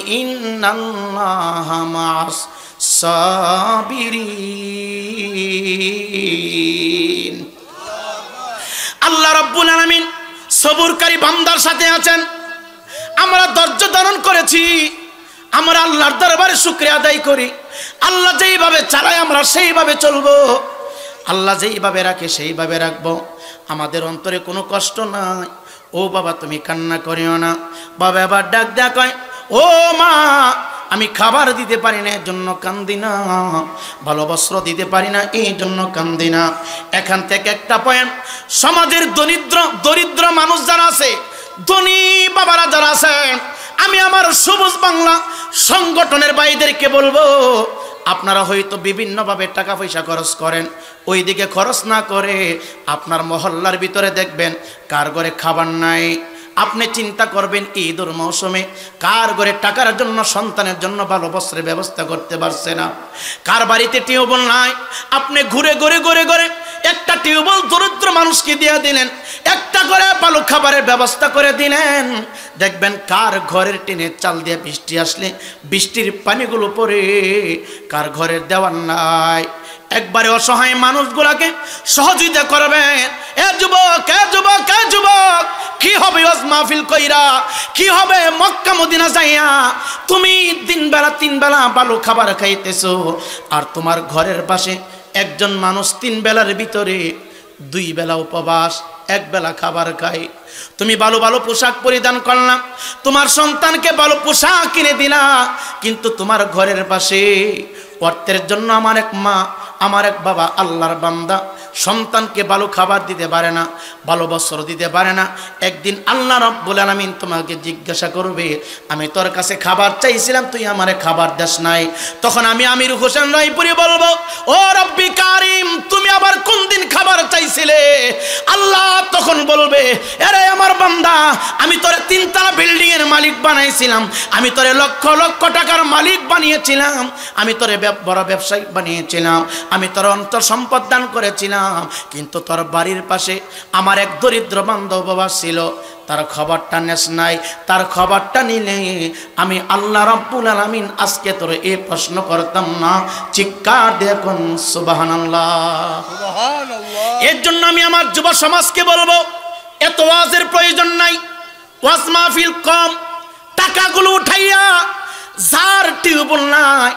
[SPEAKER 1] আল্লাহ রাব্বুল আলামিন সবুরকারী বান্দার সাথে আছেন। আমরা ধৈর্য ধারণ করেছি। আমরা আল্লাহর দরবারে শুক্রিয়া আদায় করি। আল্লাহ যেইভাবে চালায়, আমরা সেইভাবে চলবো। আল্লাহ যেইভাবে রাখে, সেইভাবে রাখব। আমাদের অন্তরে কোনো কষ্ট নাই। ও বাবা, তুমি কান্না করিও না। বাবা, এবার ডাক হয় ও মা আমি খাবার দিতে পারি না এর জন্য কান্দি না। ভালো বস্ত্র দিতে পারি না এই জন্য কান্দি না। এখান থেকে একটা পয়েন্ট সমাজের দরিদ্র দরিদ্র মানুষ যারা আছে, ধনী বাবারা যারা আছে আমি আমার সবুজ বাংলা সংগঠনের বাইদেরকে বলব, আপনারা হয়তো বিভিন্নভাবে টাকা পয়সা খরচ করেন ওই দিকে খরচ না করে আপনার মহল্লার ভিতরে দেখবেন, কার ঘরে খাবার নাই আপনি চিন্তা করবেন ঈদুর মৌসুমে কার ঘরে টাকার জন্য, সন্তানের জন্য ভালো বস্ত্রের ব্যবস্থা করতে পারছে না। কার বাড়িতে টিউবওয়েল নাই? আপনি ঘুরে ঘুরে ঘুরে ঘুরে একটা টিউবওয়েল দরিদ্র মানুষকে দিয়ে দিলেন, একটা করে ভালো খাবারের ব্যবস্থা করে দিলেন। দেখবেন কার ঘরের টিনে চাল দিয়ে বৃষ্টি আসলে বৃষ্টির পানিগুলো পরে কার ঘরের দেওয়ার নাই। একবারে অসহায় মানুষগুলাকে সহযোগিতা করবেন। এ যুবক এ যুবক এ যুবক, কি হবে ওয়াজ মাহফিল কইরা? কি হবে মক্কা মদিনা যাইয়া? তুমি দিন বেলা তিন বেলা ভালো খাবার খাইতেছো, আর তোমার ঘরের পাশে একজন মানুষ তিন বেলার ভিতরে দুই বেলা উপবাস এক বেলা খাবার খায়। তুমি ভালো ভালো পোশাক পরিধান করলাম তোমার সন্তানকে ভালো পোশাক কিনে দিলা, কিন্তু তোমার ঘরের পাশে অর্থের জন্য আমার এক মা আমার এক বাবা আল্লাহর বান্দা, সন্তানকে ভালো খাবার দিতে পারে না, ভালো বস্ত্র দিতে পারে না। একদিন আল্লাহ রব্বুল আলামিন তোমাকে জিজ্ঞাসা করবে, আমি তোর কাছে খাবার চাইছিলাম, তুই আমারে খাবার দেস নাই। তখন আমি আমির হোসেন রায়পুরি বলব, ও রব্বি কারিম, তুমি আবার কোন দিন খাবার চাইছিলে? আল্লাহ তখন বলবে, আরে আমার বান্দা, আমি তোরে তিনতলা বিল্ডিং এর মালিক বানাইছিলাম, আমি তোরে লক্ষ লক্ষ টাকার মালিক বানিয়েছিলাম, আমি তোরে বড় ব্যবসায়িক বানিয়েছিলাম আমি তোর অন্তর সম্পদ দান করেছিলাম কিন্তু তোর বাড়ির পাশে আমার এক দরিদ্র বান্ধব বাবা ছিল। তার খবরটা নেস নাই তার খবরটা নিলে আমি আল্লাহ রাব্বুল আলামিন আজকে তোর এই প্রশ্ন করতাম না। চিৎকার দেখুন সুবহানাল্লাহ। এর জন্য আমি আমার যুব সমাজকে বলব এত ওয়াজের প্রয়োজন নাই ওয়াজ মাহফিল কম টাকাগুলো উঠাইয়া যার টিউবল নাই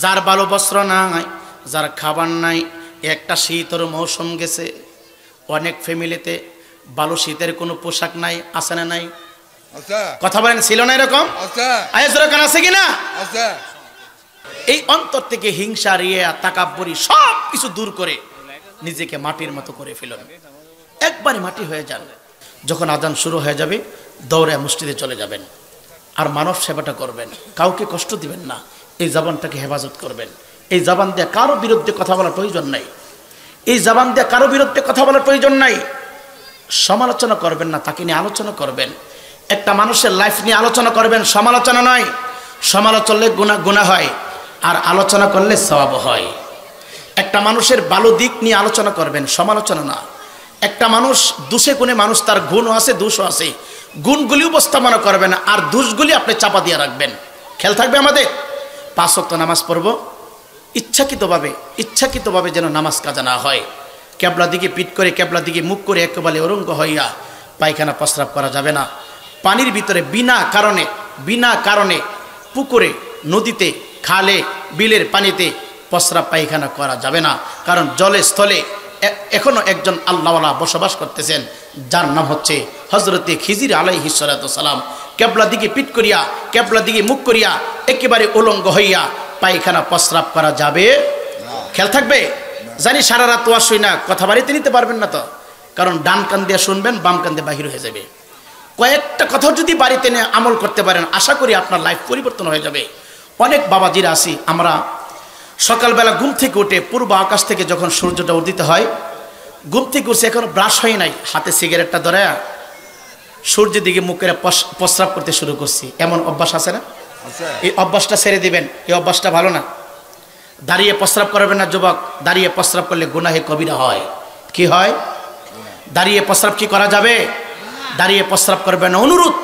[SPEAKER 1] যার ভালো বস্ত্র নাই যার খাবার নাই একটা শীতর মৌসুম গেছে। অনেক ফ্যামিলিতে ভালো শীতের কোনো পোশাক নাই আছে না নাই? কথা বলেন ছিল না এরকম?
[SPEAKER 2] আচ্ছা
[SPEAKER 1] আছে কিনা? এই অন্তর থেকে হিংসা রিয়া তাকাব্বরি সব কিছু দূর করে নিজেকে মাটির মতো করে ফেলুন। একবারে মাটি হয়ে যান। যখন আজান শুরু হয়ে যাবে দৌড়ে মসজিদে চলে যাবেন। আর মানব সেবাটা করবেন। কাউকে কষ্ট দিবেন না। এই জবানটাকে হেফাজত করবেন। এই জবান দিয়ে কারও বিরুদ্ধে কথা বলার প্রয়োজন নাই। এই জবান দিয়ে কারও বিরুদ্ধে কথা বলার প্রয়োজন নাই। সমালোচনা করবেন না, তাকে নিয়ে আলোচনা করবেন। একটা মানুষের লাইফ নিয়ে আলোচনা করবেন, সমালোচনা নয়। সমালোচনলে গুণা গুণা হয়, আর আলোচনা করলে সওয়াব হয়। একটা মানুষের ভালো দিক নিয়ে আলোচনা করবেন, সমালোচনা না। একটা মানুষ, দোষে গুণে মানুষ, তার গুণও আছে, দোষও আছে। গুণগুলি উপস্থাপনা করবেন, আর দোষগুলি আপনি চাপা দিয়ে রাখবেন। খেয়াল থাকবে আমাদের? পাঁচ ওয়াক্ত নামাজ পড়ব। ইচ্ছাকৃতভাবে ইচ্ছাকৃতভাবে যেন নামাজ কাজা না হয়। ক্যাবলা দিকে পিট করে ক্যাবলা দিকে মুখ করে একেবারে ওরঙ্গ হইয়া পায়খানা প্রস্রাব করা যাবে না। পানির ভিতরে বিনা কারণে বিনা কারণে পুকুরে, নদীতে, খালে, বিলের পানিতে প্রস্রাব পায়খানা করা যাবে না। কারণ জলে স্থলে এ- এখনও একজন আল্লাহওয়ালা বসবাস করতেছেন, যার নাম হচ্ছে হজরতে খিজির আলাই সালাম। ক্যাবলা দিকে পিট করিয়া ক্যাবলা দিকে মুখ করিয়া একেবারে উলঙ্গ হইয়া পায়খানা প্রস্রাব করা যাবে। খেয়াল থাকবে? জানি সারা রাত ওয়াশ হই না, কথা বাড়িতে নিতে পারবেন না তো। কারণ ডান কান দিয়ে শুনবেন, বাম কান দিয়ে বাহির হয়ে যাবে। কয়েকটা কথা যদি বাড়িতে নিয়ে আমল করতে পারেন, আশা করি আপনার লাইফ পরিবর্তন হয়ে যাবে। অনেক বাবাজিরা আসি আমরা সকালবেলা ঘুম থেকে উঠে পূর্ব আকাশ থেকে যখন সূর্যটা উদিত হয়, ঘুম থেকে উঠছে এখন ব্রাশ হয় নাই, হাতে সিগারেটটা ধরে সূর্যের দিকে মুখ করে প্রস্রাব করতে শুরু করছি। এমন অভ্যাস আছে না? এই অভ্যাসটা ছেড়ে দিবেন, এই অভ্যাসটা ভালো না। দাঁড়িয়ে প্রস্রাব করবেন না, যুবক। দাঁড়িয়ে প্রস্রাব করলে গুনাহে কবিরা হয়। কি হয়? দাঁড়িয়ে প্রস্রাব কি করা যাবে? দাঁড়িয়ে প্রস্রাব করবেন না, অনুরোধ।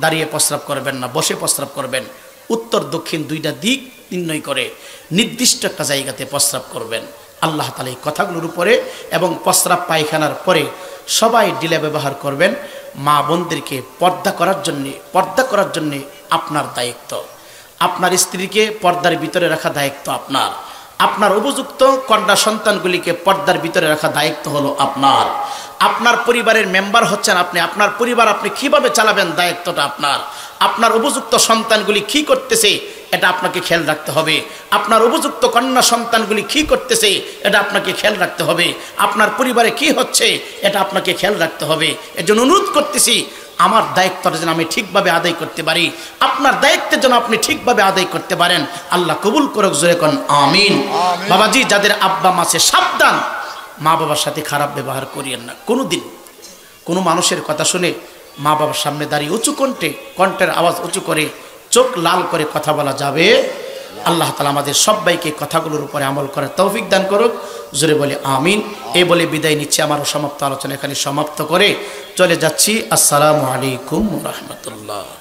[SPEAKER 1] দাঁড়িয়ে প্রস্রাব করবেন না, বসে প্রস্রাব করবেন। উত্তর, দক্ষিণ দুইটা দিক নির্ণয় করে নির্দিষ্ট একটা জায়গাতে প্রস্রাব করবেন। আল্লাহ তালা এই কথাগুলোর উপরে এবং প্রস্রাব পায়খানার পরে সবাই ডিলে ব্যবহার করবেন। মা বোনদেরকে পর্দা করার জন্যে, পর্দা করার জন্যে আপনার দায়িত্ব। আপনার স্ত্রীকে পর্দার ভিতরে রাখা দায়িত্ব আপনার। আপনার উপযুক্ত কন্যা সন্তানগুলিকে পর্দার ভিতরে রাখা দায়িত্ব হলো আপনার। আপনার পরিবারের মেম্বার হচ্ছেন আপনি। আপনার পরিবার আপনি কীভাবে চালাবেন দায়িত্বটা আপনার? আপনার উপযুক্ত সন্তানগুলি কি করতেছে এটা আপনাকে খেয়াল রাখতে হবে। আপনার উপযুক্ত কন্যা সন্তানগুলি কি করতেছে এটা আপনাকে খেয়াল রাখতে হবে। আপনার পরিবারে কি হচ্ছে এটা আপনাকে খেয়াল রাখতে হবে। এজন্য অনুরোধ করতেছি আমার দায়িত্বটা যেন আমি ঠিকভাবে আদায় করতে পারি। আপনার দায়িত্বের যেন আপনি ঠিকভাবে আদায় করতে পারেন। আল্লাহ কবুল করুক জোরে কন আমিন।
[SPEAKER 2] আমিন।
[SPEAKER 1] বাবাজি যাদের আব্বা মাসে সাবধান। মা বাবার সাথে খারাপ ব্যবহার করিয়েন না। কোনো দিন কোনো মানুষের কথা শুনে মা বাবার সামনে দাঁড়িয়ে উঁচু কণ্ঠে, কণ্ঠের আওয়াজ উঁচু করে, চোখ লাল করে কথা বলা যাবে। আল্লাহ তালা আমাদের সবাইকে কথাগুলোর উপরে আমল করার তৌফিক দান করুক। জোরে বলে আমিন। এ বলে বিদায় নিচ্ছে আমারও সমাপ্ত আলোচনা এখানে সমাপ্ত করে। চলে যাচ্ছি। আসসালামু আলাইকুম রহমতুল্লাহ।